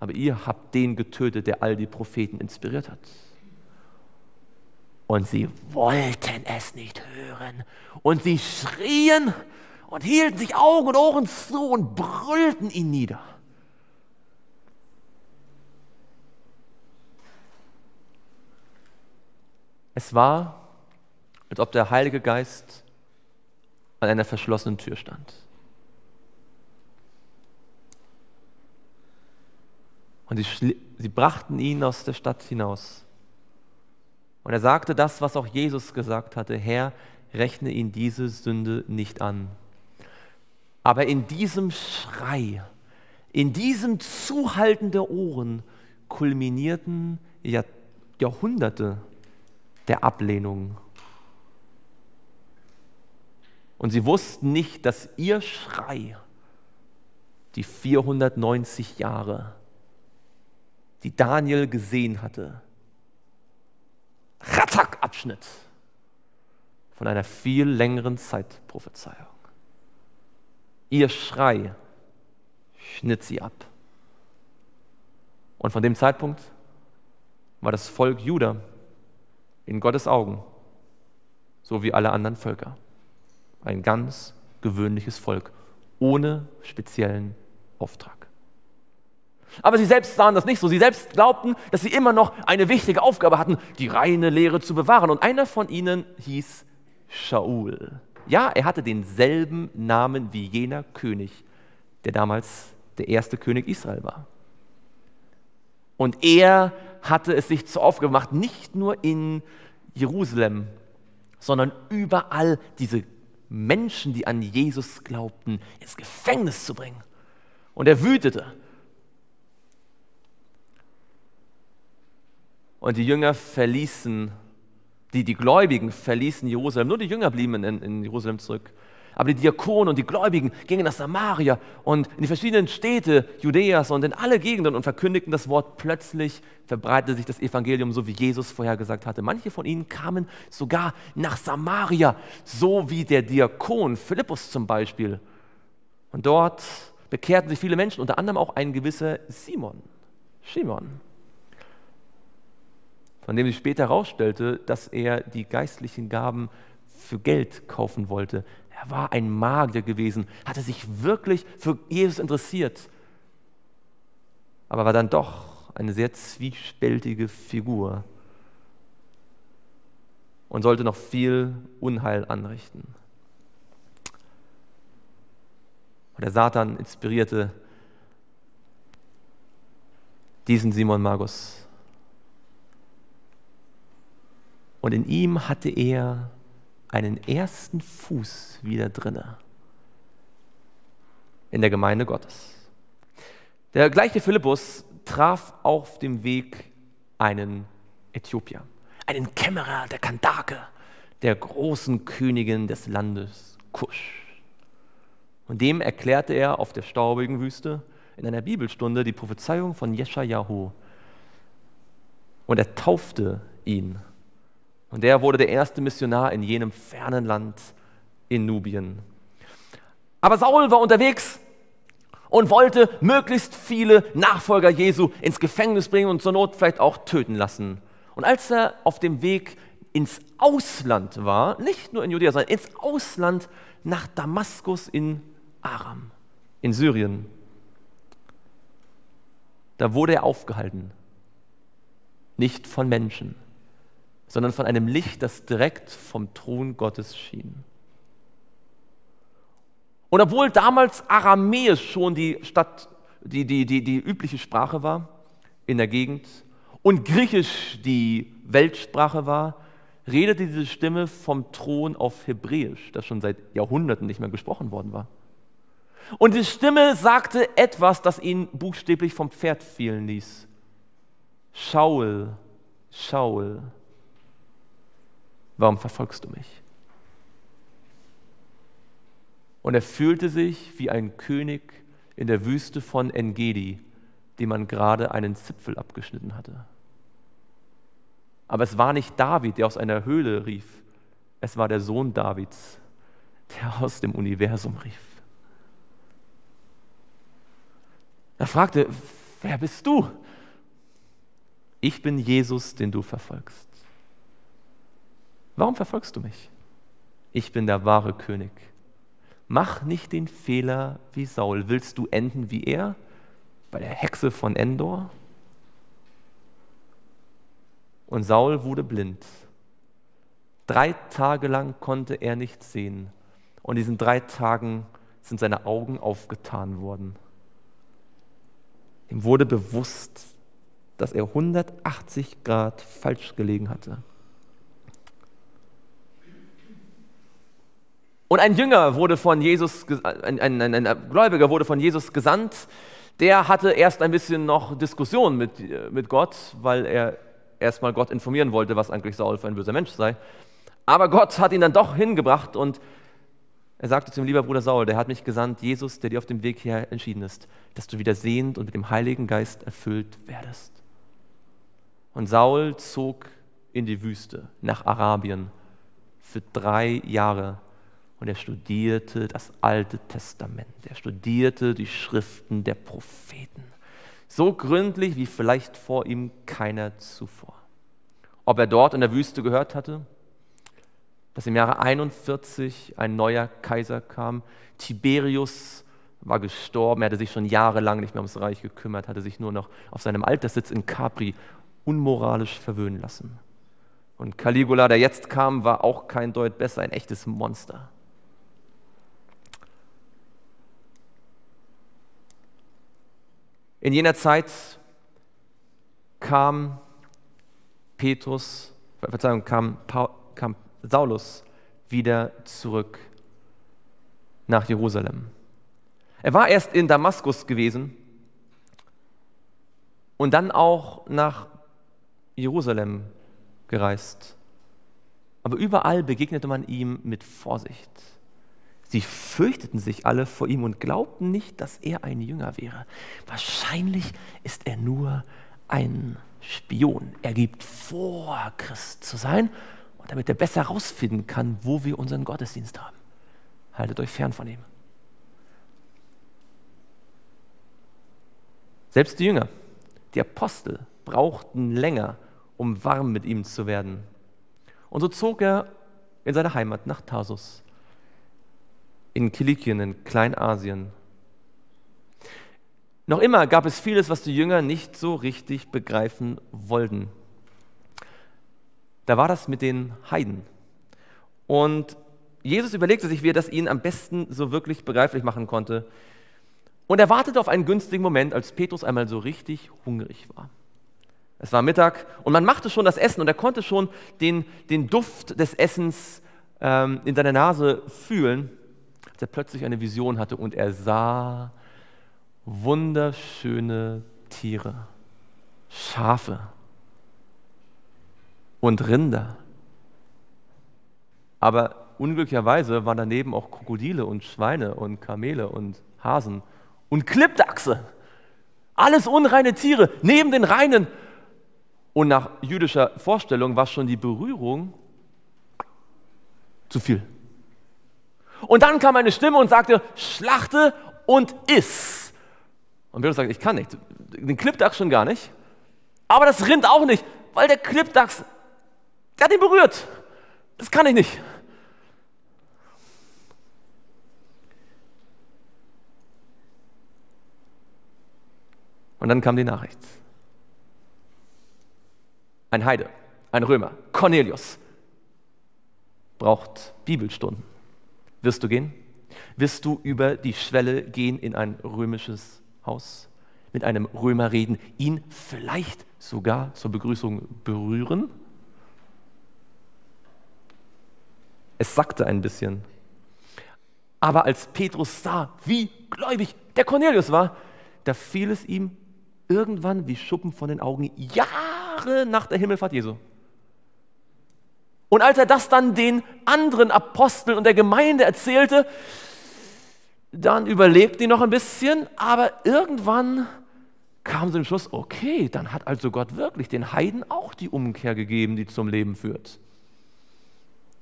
Aber ihr habt den getötet, der all die Propheten inspiriert hat. Und sie wollten es nicht hören. Und sie schrien und hielten sich Augen und Ohren zu und brüllten ihn nieder. Es war, als ob der Heilige Geist an einer verschlossenen Tür stand. Und sie, sie brachten ihn aus der Stadt hinaus. Und er sagte das, was auch Jesus gesagt hatte, Herr, rechne ihn diese Sünde nicht an. Aber in diesem Schrei, in diesem Zuhalten der Ohren kulminierten Jahrhunderte der Ablehnung. Und sie wussten nicht, dass ihr Schrei die 490 Jahre, die Daniel gesehen hatte, Ratzak Abschnitt von einer viel längeren Zeitprophezeiung. Ihr Schrei schnitt sie ab. Und von dem Zeitpunkt war das Volk Juda in Gottes Augen, so wie alle anderen Völker, ein ganz gewöhnliches Volk, ohne speziellen Auftrag. Aber sie selbst sahen das nicht so. Sie selbst glaubten, dass sie immer noch eine wichtige Aufgabe hatten, die reine Lehre zu bewahren. Und einer von ihnen hieß Shaul. Ja, er hatte denselben Namen wie jener König, der damals der erste König Israel war. Und er hatte es sich zur Aufgabe gemacht, nicht nur in Jerusalem, sondern überall diese Menschen, die an Jesus glaubten, ins Gefängnis zu bringen. Und er wütete. Und die Jünger verließen, die, die Gläubigen verließen Jerusalem. Nur die Jünger blieben in, in Jerusalem zurück. Aber die Diakonen und die Gläubigen gingen nach Samaria und in die verschiedenen Städte Judäas und in alle Gegenden und verkündigten das Wort. Plötzlich verbreitete sich das Evangelium, so wie Jesus vorher gesagt hatte. Manche von ihnen kamen sogar nach Samaria, so wie der Diakon Philippus zum Beispiel. Und dort bekehrten sich viele Menschen, unter anderem auch ein gewisser Simon, Simon, von dem sich später herausstellte, dass er die geistlichen Gaben für Geld kaufen wollte. Er war ein Magier gewesen, hatte sich wirklich für Jesus interessiert, aber war dann doch eine sehr zwiespältige Figur und sollte noch viel Unheil anrichten. Und der Satan inspirierte diesen Simon Magus. Und in ihm hatte er einen ersten Fuß wieder drinne in der Gemeinde Gottes. Der gleiche Philippus traf auf dem Weg einen Äthiopier, einen Kämmerer der Kandake, der großen Königin des Landes Kusch. Und dem erklärte er auf der staubigen Wüste in einer Bibelstunde die Prophezeiung von Jeschajahu. Und er taufte ihn und er wurde der erste Missionar in jenem fernen Land in Nubien. Aber Saul war unterwegs und wollte möglichst viele Nachfolger Jesu ins Gefängnis bringen und zur Not vielleicht auch töten lassen. Und als er auf dem Weg ins Ausland war, nicht nur in Judäa, sondern ins Ausland nach Damaskus in Aram, in Syrien, da wurde er aufgehalten. Nicht von Menschen, sondern von einem Licht, das direkt vom Thron Gottes schien. Und obwohl damals Aramäisch schon die, Stadt, die, die, die, die übliche Sprache war in der Gegend und Griechisch die Weltsprache war, redete diese Stimme vom Thron auf Hebräisch, das schon seit Jahrhunderten nicht mehr gesprochen worden war. Und die Stimme sagte etwas, das ihn buchstäblich vom Pferd fielen ließ. Schaul, Schaul, warum verfolgst du mich? Und er fühlte sich wie ein König in der Wüste von Engedi, dem man gerade einen Zipfel abgeschnitten hatte. Aber es war nicht David, der aus einer Höhle rief, es war der Sohn Davids, der aus dem Universum rief. Er fragte, wer bist du? Ich bin Jesus, den du verfolgst. Warum verfolgst du mich? Ich bin der wahre König. Mach nicht den Fehler wie Saul. Willst du enden wie er? Bei der Hexe von Endor? Und Saul wurde blind. Drei Tage lang konnte er nicht sehen. Und in diesen drei Tagen sind seine Augen aufgetan worden. Ihm wurde bewusst, dass er 180 Grad falsch gelegen hatte. Und ein Jünger wurde von Jesus, ein, ein, ein, Gläubiger wurde von Jesus gesandt. Der hatte erst ein bisschen noch Diskussion mit, mit Gott, weil er erstmal Gott informieren wollte, was eigentlich Saul für ein böser Mensch sei. Aber Gott hat ihn dann doch hingebracht und Er sagte zu ihm, lieber Bruder Saul, der hat mich gesandt, Jesus, der dir auf dem Weg hierher entschieden ist, dass du wieder sehend und mit dem Heiligen Geist erfüllt werdest. Und Saul zog in die Wüste nach Arabien für drei Jahre und er studierte das Alte Testament. Er studierte die Schriften der Propheten. So gründlich wie vielleicht vor ihm keiner zuvor. Ob er dort in der Wüste gehört hatte, dass im Jahre 41 ein neuer Kaiser kam. Tiberius war gestorben, er hatte sich schon jahrelang nicht mehr ums Reich gekümmert, hatte sich nur noch auf seinem Alterssitz in Capri unmoralisch verwöhnen lassen. Und Caligula, der jetzt kam, war auch kein Deut besser, ein echtes Monster. In jener Zeit kam Petrus, Verzeihung, kam, kam Saulus wieder zurück nach Jerusalem. Er war erst in Damaskus gewesen und dann auch nach Jerusalem gereist. Aber überall begegnete man ihm mit Vorsicht. Sie fürchteten sich alle vor ihm und glaubten nicht, dass er ein Jünger wäre. Wahrscheinlich ist er nur ein Spion. Er gibt vor, Christ zu sein damit er besser herausfinden kann, wo wir unseren Gottesdienst haben. Haltet euch fern von ihm. Selbst die Jünger, die Apostel, brauchten länger, um warm mit ihm zu werden. Und so zog er in seine Heimat nach Tarsus, in Kilikien, in Kleinasien. Noch immer gab es vieles, was die Jünger nicht so richtig begreifen wollten. Da war das mit den Heiden. Und Jesus überlegte sich, wie er das ihnen am besten so wirklich begreiflich machen konnte. Und er wartete auf einen günstigen Moment, als Petrus einmal so richtig hungrig war. Es war Mittag und man machte schon das Essen und er konnte schon den, den Duft des Essens ähm, in seiner Nase fühlen, als er plötzlich eine Vision hatte und er sah wunderschöne Tiere, Schafe und Rinder. Aber unglücklicherweise waren daneben auch Krokodile und Schweine und Kamele und Hasen und Klippdachse. Alles unreine Tiere neben den reinen. Und nach jüdischer Vorstellung war schon die Berührung zu viel. Und dann kam eine Stimme und sagte, schlachte und iss. Und Petrus sagt, ich kann nicht. Den Klippdachs schon gar nicht. Aber das Rind auch nicht, weil der Klippdachs der hat ihn berührt. Das kann ich nicht. Und dann kam die Nachricht. Ein Heide, ein Römer, Cornelius, braucht Bibelstunden. Wirst du gehen? Wirst du über die Schwelle gehen in ein römisches Haus, mit einem Römer reden, ihn vielleicht sogar zur Begrüßung berühren? Es sackte ein bisschen. Aber als Petrus sah, wie gläubig der Cornelius war, da fiel es ihm irgendwann wie Schuppen von den Augen, Jahre nach der Himmelfahrt Jesu. Und als er das dann den anderen Aposteln und der Gemeinde erzählte, dann überlebten die noch ein bisschen, aber irgendwann kam sie zum Schluss, okay, dann hat also Gott wirklich den Heiden auch die Umkehr gegeben, die zum Leben führt.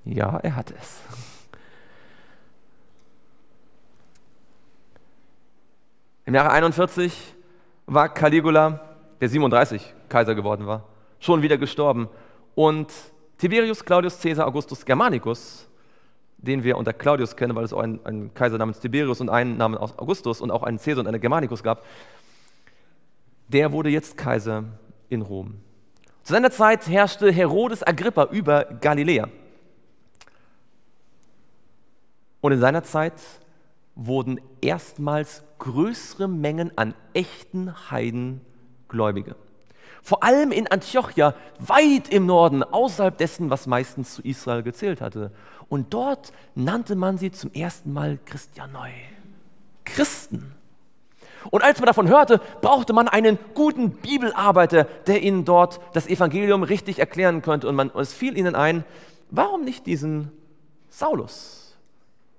Ja, er hat es. Im Jahre 41 war Caligula, der 37 Kaiser geworden war, schon wieder gestorben. Und Tiberius Claudius Caesar Augustus Germanicus, den wir unter Claudius kennen, weil es auch einen, einen Kaiser namens Tiberius und einen namens Augustus und auch einen Caesar und einen Germanicus gab, der wurde jetzt Kaiser in Rom. Zu seiner Zeit herrschte Herodes Agrippa über Galiläa. Und in seiner Zeit wurden erstmals größere Mengen an echten Heiden Gläubige. Vor allem in Antiochia, weit im Norden, außerhalb dessen, was meistens zu Israel gezählt hatte. Und dort nannte man sie zum ersten Mal Christianoi, Christen. Und als man davon hörte, brauchte man einen guten Bibelarbeiter, der ihnen dort das Evangelium richtig erklären könnte. Und, man, und es fiel ihnen ein, warum nicht diesen Saulus?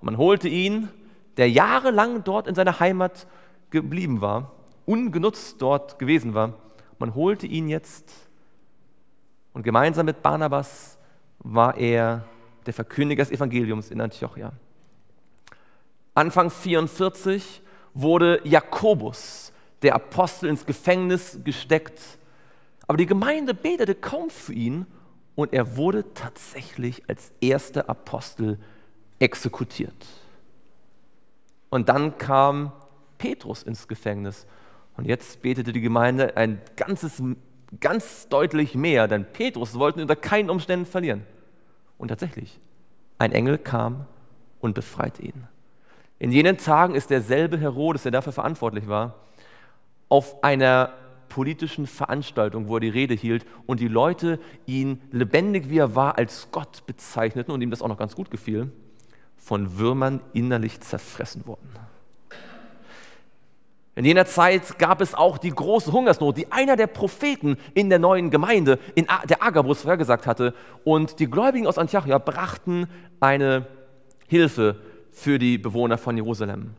Man holte ihn, der jahrelang dort in seiner Heimat geblieben war, ungenutzt dort gewesen war. Man holte ihn jetzt und gemeinsam mit Barnabas war er der Verkündiger des Evangeliums in Antiochia. Anfang 44 wurde Jakobus, der Apostel, ins Gefängnis gesteckt. Aber die Gemeinde betete kaum für ihn und er wurde tatsächlich als erster Apostel exekutiert. Und dann kam Petrus ins Gefängnis. Und jetzt betete die Gemeinde ein ganzes, ganz deutlich mehr, denn Petrus wollten unter keinen Umständen verlieren. Und tatsächlich, ein Engel kam und befreite ihn. In jenen Tagen ist derselbe Herodes, der dafür verantwortlich war, auf einer politischen Veranstaltung, wo er die Rede hielt und die Leute ihn lebendig wie er war als Gott bezeichneten und ihm das auch noch ganz gut gefiel, von Würmern innerlich zerfressen worden. In jener Zeit gab es auch die große Hungersnot, die einer der Propheten in der neuen Gemeinde, in der Agabus, vorhergesagt hatte. Und die Gläubigen aus Antiochia brachten eine Hilfe für die Bewohner von Jerusalem.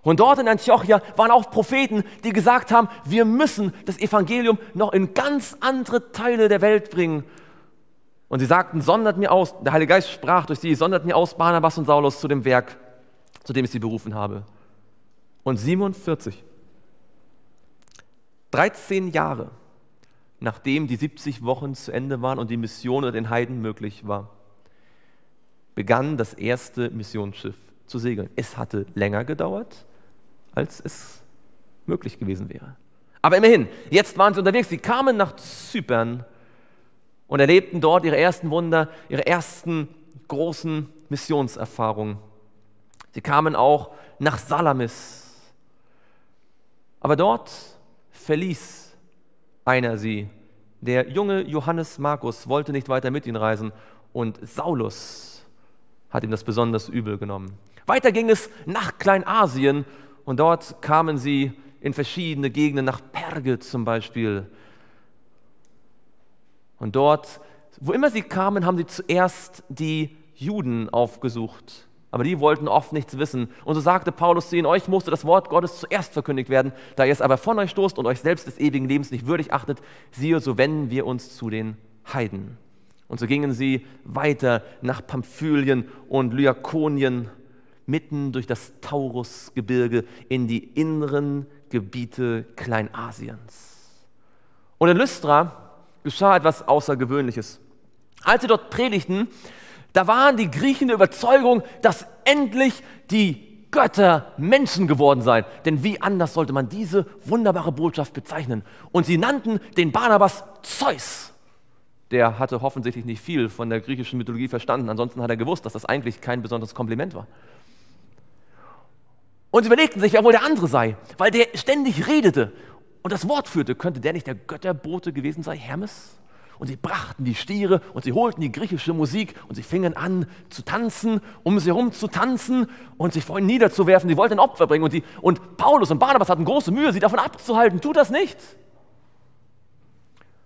Und dort in Antiochia waren auch Propheten, die gesagt haben, wir müssen das Evangelium noch in ganz andere Teile der Welt bringen. Und sie sagten, sondert mir aus, der Heilige Geist sprach durch sie, sondert mir aus Barnabas und Saulus zu dem Werk, zu dem ich sie berufen habe. Und 47 13 Jahre nachdem die 70 Wochen zu Ende waren und die Mission unter den Heiden möglich war, begann das erste Missionsschiff zu segeln. Es hatte länger gedauert, als es möglich gewesen wäre. Aber immerhin, jetzt waren sie unterwegs. Sie kamen nach Zypern und erlebten dort ihre ersten Wunder, ihre ersten großen Missionserfahrungen. Sie kamen auch nach Salamis. Aber dort verließ einer sie. Der junge Johannes Markus wollte nicht weiter mit ihnen reisen und Saulus hat ihm das besonders übel genommen. Weiter ging es nach Kleinasien und dort kamen sie in verschiedene Gegenden, nach Perge zum Beispiel. Und dort, wo immer sie kamen, haben sie zuerst die Juden aufgesucht aber die wollten oft nichts wissen. Und so sagte Paulus zu ihnen, euch musste das Wort Gottes zuerst verkündigt werden, da ihr es aber von euch stoßt und euch selbst des ewigen Lebens nicht würdig achtet, siehe, so wenden wir uns zu den Heiden. Und so gingen sie weiter nach Pamphylien und Lyakonien, mitten durch das Taurusgebirge in die inneren Gebiete Kleinasiens. Und in Lystra geschah etwas Außergewöhnliches. Als sie dort predigten, da waren die Griechen der Überzeugung, dass endlich die Götter Menschen geworden seien. Denn wie anders sollte man diese wunderbare Botschaft bezeichnen? Und sie nannten den Barnabas Zeus. Der hatte offensichtlich nicht viel von der griechischen Mythologie verstanden. Ansonsten hat er gewusst, dass das eigentlich kein besonderes Kompliment war. Und sie überlegten sich, wer wohl der andere sei, weil der ständig redete und das Wort führte. Könnte der nicht der Götterbote gewesen sein, Hermes? Und sie brachten die Stiere und sie holten die griechische Musik und sie fingen an zu tanzen, um sie herum zu tanzen und sich vor ihnen niederzuwerfen. Sie wollten ein Opfer bringen und, die, und Paulus und Barnabas hatten große Mühe, sie davon abzuhalten. Tut das nicht.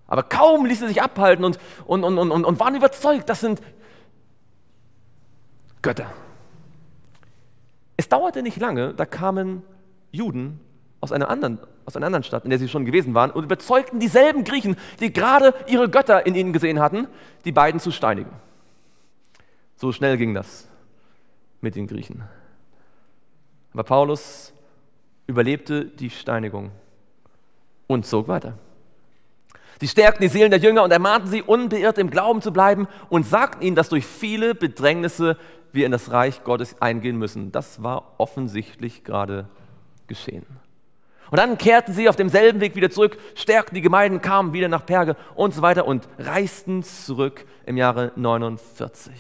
Aber kaum ließen sie sich abhalten und, und, und, und, und waren überzeugt, das sind Götter. Es dauerte nicht lange, da kamen Juden aus einer anderen aus einer anderen Stadt, in der sie schon gewesen waren, und überzeugten dieselben Griechen, die gerade ihre Götter in ihnen gesehen hatten, die beiden zu steinigen. So schnell ging das mit den Griechen. Aber Paulus überlebte die Steinigung und zog weiter. Sie stärkten die Seelen der Jünger und ermahnten sie, unbeirrt im Glauben zu bleiben und sagten ihnen, dass durch viele Bedrängnisse wir in das Reich Gottes eingehen müssen. Das war offensichtlich gerade geschehen. Und dann kehrten sie auf demselben Weg wieder zurück, stärkten die Gemeinden, kamen wieder nach Perge und so weiter und reisten zurück im Jahre 49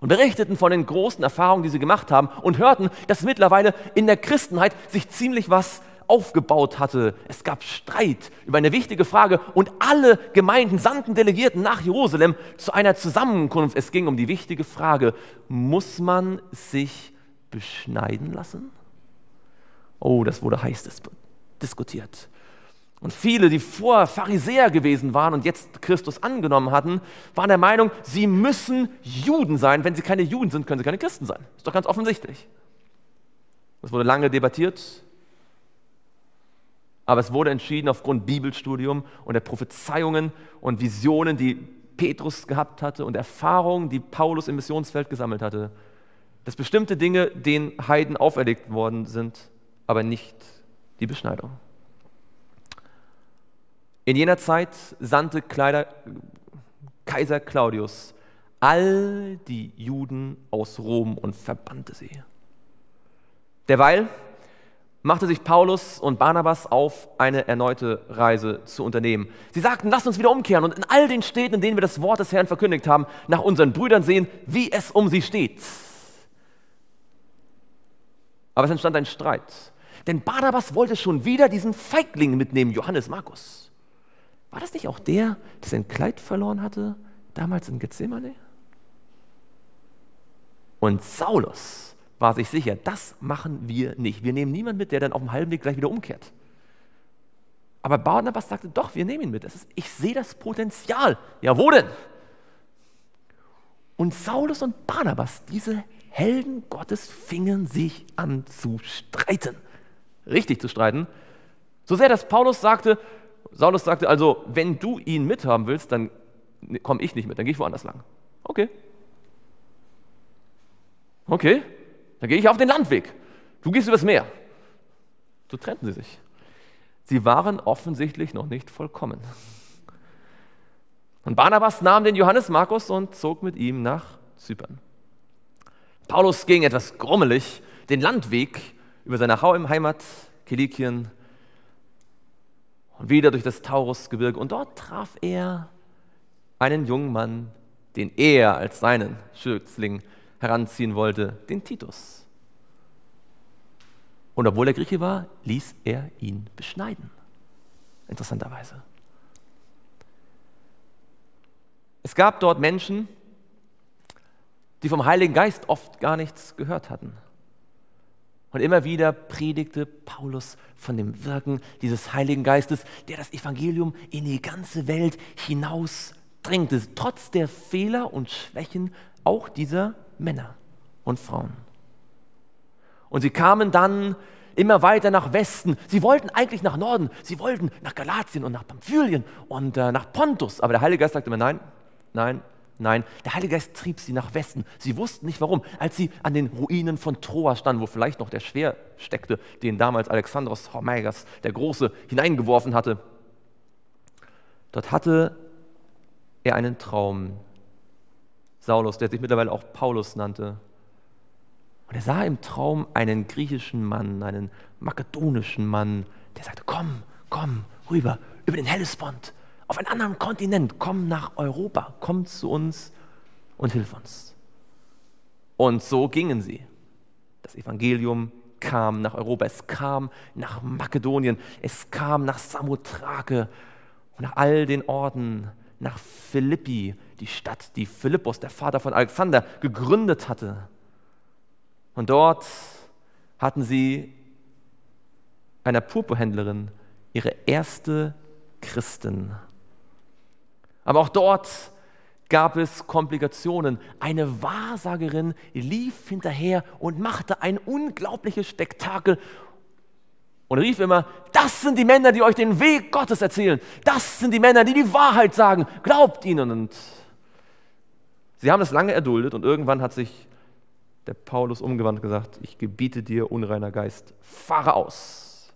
und berichteten von den großen Erfahrungen, die sie gemacht haben und hörten, dass mittlerweile in der Christenheit sich ziemlich was aufgebaut hatte. Es gab Streit über eine wichtige Frage und alle Gemeinden sandten Delegierten nach Jerusalem zu einer Zusammenkunft. Es ging um die wichtige Frage, muss man sich beschneiden lassen? Oh, das wurde heiß diskutiert. Und viele, die vorher Pharisäer gewesen waren und jetzt Christus angenommen hatten, waren der Meinung, sie müssen Juden sein. Wenn sie keine Juden sind, können sie keine Christen sein. Ist doch ganz offensichtlich. Das wurde lange debattiert, aber es wurde entschieden aufgrund Bibelstudium und der Prophezeiungen und Visionen, die Petrus gehabt hatte und Erfahrungen, die Paulus im Missionsfeld gesammelt hatte, dass bestimmte Dinge den Heiden auferlegt worden sind, aber nicht die Beschneidung. In jener Zeit sandte Kaiser Claudius all die Juden aus Rom und verbannte sie. Derweil machte sich Paulus und Barnabas auf, eine erneute Reise zu unternehmen. Sie sagten, lasst uns wieder umkehren und in all den Städten, in denen wir das Wort des Herrn verkündigt haben, nach unseren Brüdern sehen, wie es um sie steht. Aber es entstand ein Streit. Denn Barnabas wollte schon wieder diesen Feigling mitnehmen, Johannes Markus. War das nicht auch der, der sein Kleid verloren hatte, damals in Gethsemane? Und Saulus war sich sicher, das machen wir nicht. Wir nehmen niemanden mit, der dann auf dem halben Weg gleich wieder umkehrt. Aber Barnabas sagte, doch, wir nehmen ihn mit. Ist, ich sehe das Potenzial. Ja, wo denn? Und Saulus und Barnabas, diese Helden Gottes, fingen sich an zu streiten. Richtig zu streiten. So sehr, dass Paulus sagte, Saulus sagte also, wenn du ihn mithaben willst, dann komme ich nicht mit, dann gehe ich woanders lang. Okay. Okay, dann gehe ich auf den Landweg. Du gehst übers Meer. So trennten sie sich. Sie waren offensichtlich noch nicht vollkommen. Und Barnabas nahm den Johannes Markus und zog mit ihm nach Zypern. Paulus ging etwas grummelig den Landweg über seine Heimat Kilikien und wieder durch das Taurusgebirge. Und dort traf er einen jungen Mann, den er als seinen Schützling heranziehen wollte, den Titus. Und obwohl er Grieche war, ließ er ihn beschneiden. Interessanterweise. Es gab dort Menschen, die vom Heiligen Geist oft gar nichts gehört hatten. Und immer wieder predigte Paulus von dem Wirken dieses Heiligen Geistes, der das Evangelium in die ganze Welt hinaus drängte, trotz der Fehler und Schwächen auch dieser Männer und Frauen. Und sie kamen dann immer weiter nach Westen. Sie wollten eigentlich nach Norden. Sie wollten nach Galatien und nach Pamphylien und äh, nach Pontus. Aber der Heilige Geist sagte immer, nein, nein, nein. Der Heilige Geist trieb sie nach Westen. Sie wussten nicht warum. Als sie an den Ruinen von Troa standen, wo vielleicht noch der Schwer steckte, den damals Alexandros Hormegas, der Große, hineingeworfen hatte, dort hatte er einen Traum Saulus, der sich mittlerweile auch Paulus nannte. Und er sah im Traum einen griechischen Mann, einen makedonischen Mann, der sagte, komm, komm, rüber, über den Hellespont, auf einen anderen Kontinent, komm nach Europa, komm zu uns und hilf uns. Und so gingen sie. Das Evangelium kam nach Europa, es kam nach Makedonien, es kam nach Samothrake nach all den Orten, nach Philippi, die Stadt, die Philippus, der Vater von Alexander, gegründet hatte. Und dort hatten sie einer Purpurhändlerin ihre erste Christin. Aber auch dort gab es Komplikationen. Eine Wahrsagerin lief hinterher und machte ein unglaubliches Spektakel und rief immer, das sind die Männer, die euch den Weg Gottes erzählen. Das sind die Männer, die die Wahrheit sagen. Glaubt ihnen. Und sie haben das lange erduldet und irgendwann hat sich der Paulus umgewandt und gesagt, ich gebiete dir, unreiner Geist, fahre aus.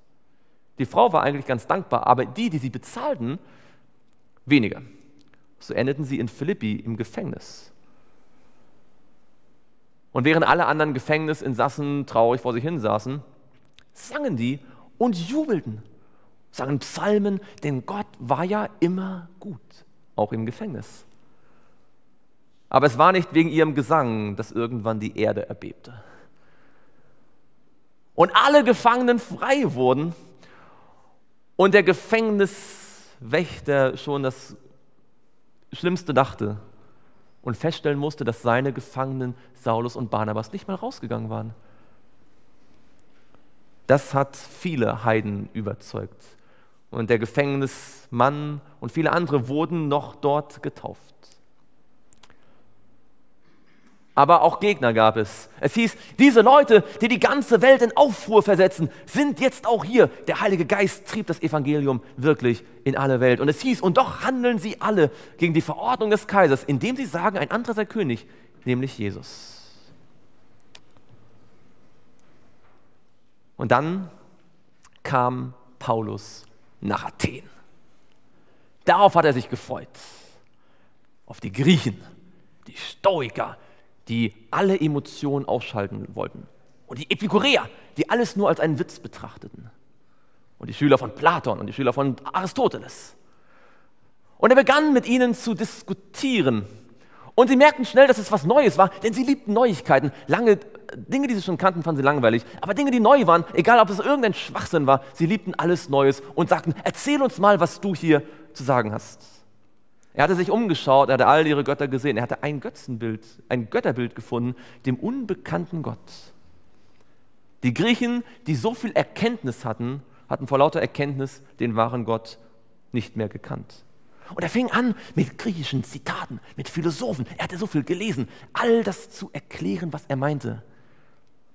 Die Frau war eigentlich ganz dankbar, aber die, die sie bezahlten, weniger. So endeten sie in Philippi im Gefängnis. Und während alle anderen Gefängnisinsassen traurig vor sich hin saßen, sangen die und jubelten, sangen Psalmen, denn Gott war ja immer gut, auch im Gefängnis. Aber es war nicht wegen ihrem Gesang, dass irgendwann die Erde erbebte. Und alle Gefangenen frei wurden und der Gefängniswächter schon das Schlimmste dachte und feststellen musste, dass seine Gefangenen Saulus und Barnabas nicht mal rausgegangen waren. Das hat viele Heiden überzeugt. und der Gefängnismann und viele andere wurden noch dort getauft. Aber auch Gegner gab es. Es hieß, diese Leute, die die ganze Welt in Aufruhr versetzen, sind jetzt auch hier. Der Heilige Geist trieb das Evangelium wirklich in alle Welt. Und es hieß, und doch handeln sie alle gegen die Verordnung des Kaisers, indem sie sagen, ein anderer sei König, nämlich Jesus. Und dann kam Paulus nach Athen. Darauf hat er sich gefreut. Auf die Griechen, die Stoiker, die alle Emotionen ausschalten wollten. Und die Epikureer, die alles nur als einen Witz betrachteten. Und die Schüler von Platon und die Schüler von Aristoteles. Und er begann mit ihnen zu diskutieren. Und sie merkten schnell, dass es was Neues war, denn sie liebten Neuigkeiten. Lange Dinge, die sie schon kannten, fanden sie langweilig. Aber Dinge, die neu waren, egal ob es irgendein Schwachsinn war, sie liebten alles Neues und sagten, erzähl uns mal, was du hier zu sagen hast. Er hatte sich umgeschaut, er hatte all ihre Götter gesehen, er hatte ein Götzenbild, ein Götterbild gefunden, dem unbekannten Gott. Die Griechen, die so viel Erkenntnis hatten, hatten vor lauter Erkenntnis den wahren Gott nicht mehr gekannt. Und er fing an mit griechischen Zitaten, mit Philosophen. Er hatte so viel gelesen, all das zu erklären, was er meinte.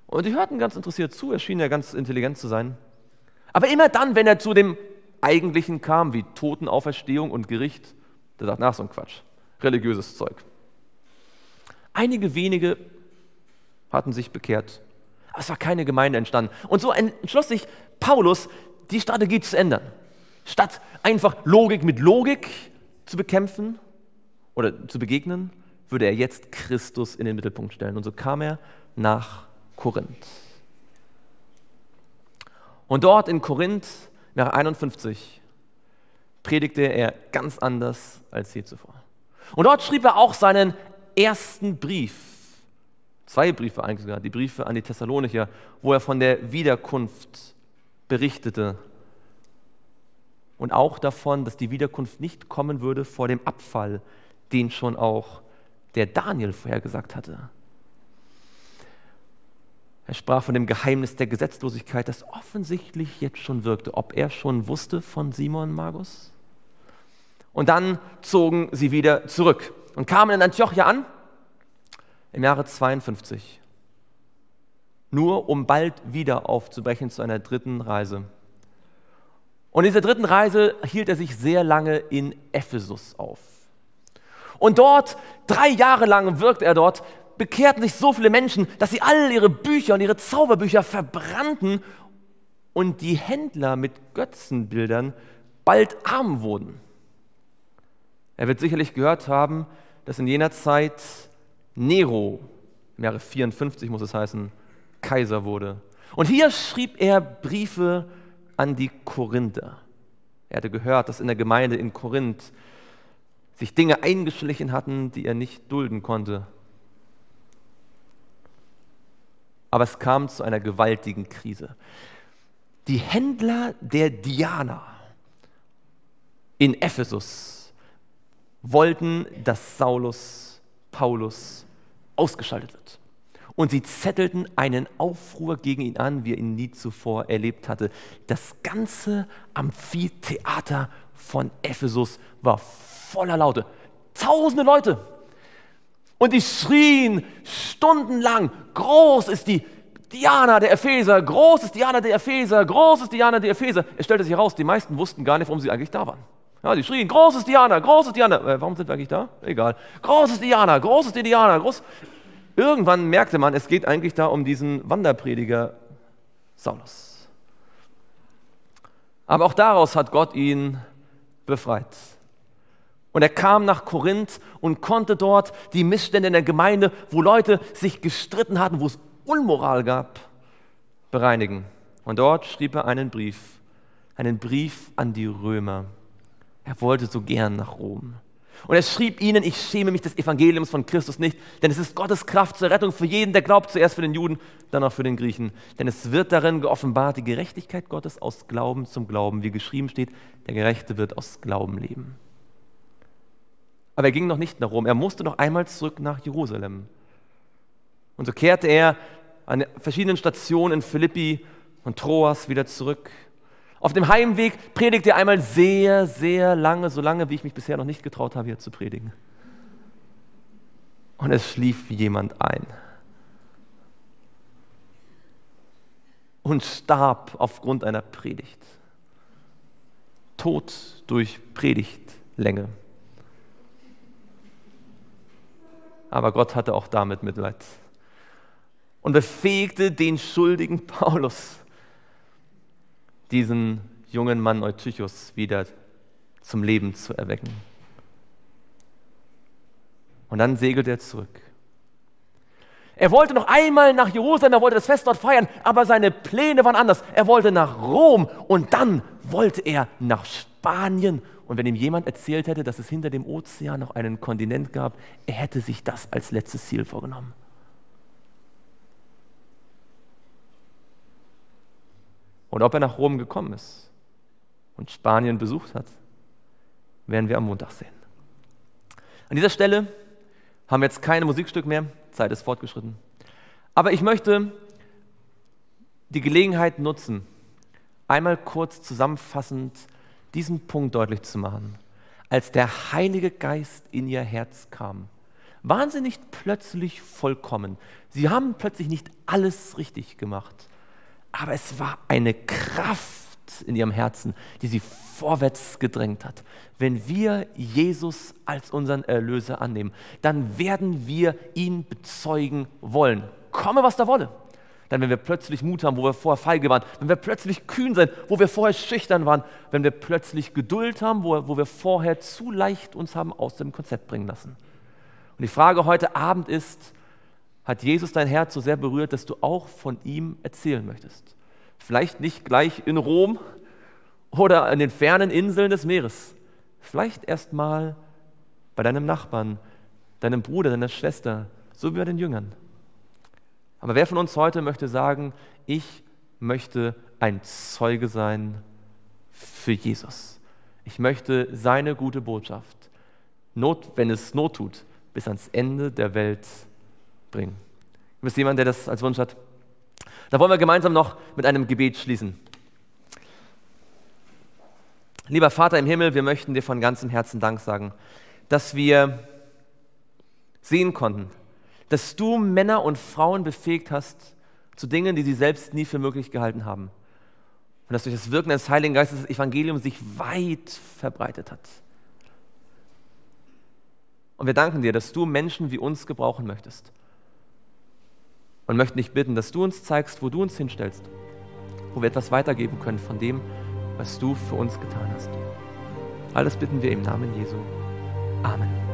Und die hörten ganz interessiert zu, er schien ja ganz intelligent zu sein. Aber immer dann, wenn er zu dem Eigentlichen kam, wie Totenauferstehung und Gericht, der sagt, nach so ein Quatsch, religiöses Zeug. Einige wenige hatten sich bekehrt, es war keine Gemeinde entstanden. Und so entschloss sich Paulus, die Strategie zu ändern. Statt einfach Logik mit Logik zu bekämpfen oder zu begegnen, würde er jetzt Christus in den Mittelpunkt stellen. Und so kam er nach Korinth. Und dort in Korinth, nach 51, predigte er ganz anders als je zuvor. Und dort schrieb er auch seinen ersten Brief, zwei Briefe eigentlich sogar, die Briefe an die Thessalonicher, wo er von der Wiederkunft berichtete und auch davon, dass die Wiederkunft nicht kommen würde vor dem Abfall, den schon auch der Daniel vorhergesagt hatte. Er sprach von dem Geheimnis der Gesetzlosigkeit, das offensichtlich jetzt schon wirkte. Ob er schon wusste von Simon Magus? Und dann zogen sie wieder zurück und kamen in Antiochia an im Jahre 52. Nur um bald wieder aufzubrechen zu einer dritten Reise. Und in dieser dritten Reise hielt er sich sehr lange in Ephesus auf. Und dort, drei Jahre lang wirkt er dort, bekehrten sich so viele Menschen, dass sie all ihre Bücher und ihre Zauberbücher verbrannten und die Händler mit Götzenbildern bald arm wurden. Er wird sicherlich gehört haben, dass in jener Zeit Nero, im Jahre 54 muss es heißen, Kaiser wurde. Und hier schrieb er Briefe an die Korinther. Er hatte gehört, dass in der Gemeinde in Korinth sich Dinge eingeschlichen hatten, die er nicht dulden konnte. Aber es kam zu einer gewaltigen Krise. Die Händler der Diana in Ephesus wollten, dass Saulus, Paulus ausgeschaltet wird. Und sie zettelten einen Aufruhr gegen ihn an, wie er ihn nie zuvor erlebt hatte. Das ganze Amphitheater von Ephesus war voller Laute. Tausende Leute und die schrien stundenlang, groß ist die Diana der Epheser, groß ist Diana der Epheser, groß ist Diana der Epheser. Es stellte sich heraus, die meisten wussten gar nicht, warum sie eigentlich da waren. Ja, die schrien, groß ist Diana, groß ist Diana. Äh, warum sind wir eigentlich da? Egal. Groß ist Diana, groß ist die Diana, groß. Irgendwann merkte man, es geht eigentlich da um diesen Wanderprediger Saulus. Aber auch daraus hat Gott ihn befreit. Und er kam nach Korinth und konnte dort die Missstände in der Gemeinde, wo Leute sich gestritten hatten, wo es Unmoral gab, bereinigen. Und dort schrieb er einen Brief, einen Brief an die Römer. Er wollte so gern nach Rom. Und er schrieb ihnen, ich schäme mich des Evangeliums von Christus nicht, denn es ist Gottes Kraft zur Rettung für jeden, der glaubt, zuerst für den Juden, dann auch für den Griechen. Denn es wird darin geoffenbart die Gerechtigkeit Gottes aus Glauben zum Glauben, wie geschrieben steht, der Gerechte wird aus Glauben leben. Aber er ging noch nicht nach Rom. Er musste noch einmal zurück nach Jerusalem. Und so kehrte er an verschiedenen Stationen in Philippi und Troas wieder zurück. Auf dem Heimweg predigt er einmal sehr, sehr lange, so lange, wie ich mich bisher noch nicht getraut habe, hier zu predigen. Und es schlief jemand ein und starb aufgrund einer Predigt. Tod durch Predigtlänge. Aber Gott hatte auch damit Mitleid und befähigte den schuldigen Paulus, diesen jungen Mann Eutychus wieder zum Leben zu erwecken. Und dann segelt er zurück. Er wollte noch einmal nach Jerusalem, er wollte das Fest dort feiern, aber seine Pläne waren anders. Er wollte nach Rom und dann wollte er nach Spanien. Und wenn ihm jemand erzählt hätte, dass es hinter dem Ozean noch einen Kontinent gab, er hätte sich das als letztes Ziel vorgenommen. Und ob er nach Rom gekommen ist und Spanien besucht hat, werden wir am Montag sehen. An dieser Stelle haben wir jetzt kein Musikstück mehr, Zeit ist fortgeschritten. Aber ich möchte die Gelegenheit nutzen, einmal kurz zusammenfassend diesen Punkt deutlich zu machen. Als der Heilige Geist in ihr Herz kam, waren sie nicht plötzlich vollkommen. Sie haben plötzlich nicht alles richtig gemacht aber es war eine Kraft in ihrem Herzen, die sie vorwärts gedrängt hat. Wenn wir Jesus als unseren Erlöser annehmen, dann werden wir ihn bezeugen wollen. Komme, was da wolle. Dann, wenn wir plötzlich Mut haben, wo wir vorher feige waren, wenn wir plötzlich kühn sind, wo wir vorher schüchtern waren, wenn wir plötzlich Geduld haben, wo, wo wir vorher zu leicht uns haben aus dem Konzept bringen lassen. Und die Frage heute Abend ist, hat Jesus dein Herz so sehr berührt, dass du auch von ihm erzählen möchtest. Vielleicht nicht gleich in Rom oder an den fernen Inseln des Meeres. Vielleicht erst mal bei deinem Nachbarn, deinem Bruder, deiner Schwester, so wie bei den Jüngern. Aber wer von uns heute möchte sagen, ich möchte ein Zeuge sein für Jesus. Ich möchte seine gute Botschaft, Not, wenn es Not tut, bis ans Ende der Welt bringen. Gibt es jemanden, der das als Wunsch hat? Da wollen wir gemeinsam noch mit einem Gebet schließen. Lieber Vater im Himmel, wir möchten dir von ganzem Herzen Dank sagen, dass wir sehen konnten, dass du Männer und Frauen befähigt hast zu Dingen, die sie selbst nie für möglich gehalten haben. Und dass durch das Wirken des Heiligen Geistes das Evangelium sich weit verbreitet hat. Und wir danken dir, dass du Menschen wie uns gebrauchen möchtest und möchten dich bitten, dass du uns zeigst, wo du uns hinstellst, wo wir etwas weitergeben können von dem, was du für uns getan hast. Alles bitten wir im Namen Jesu. Amen.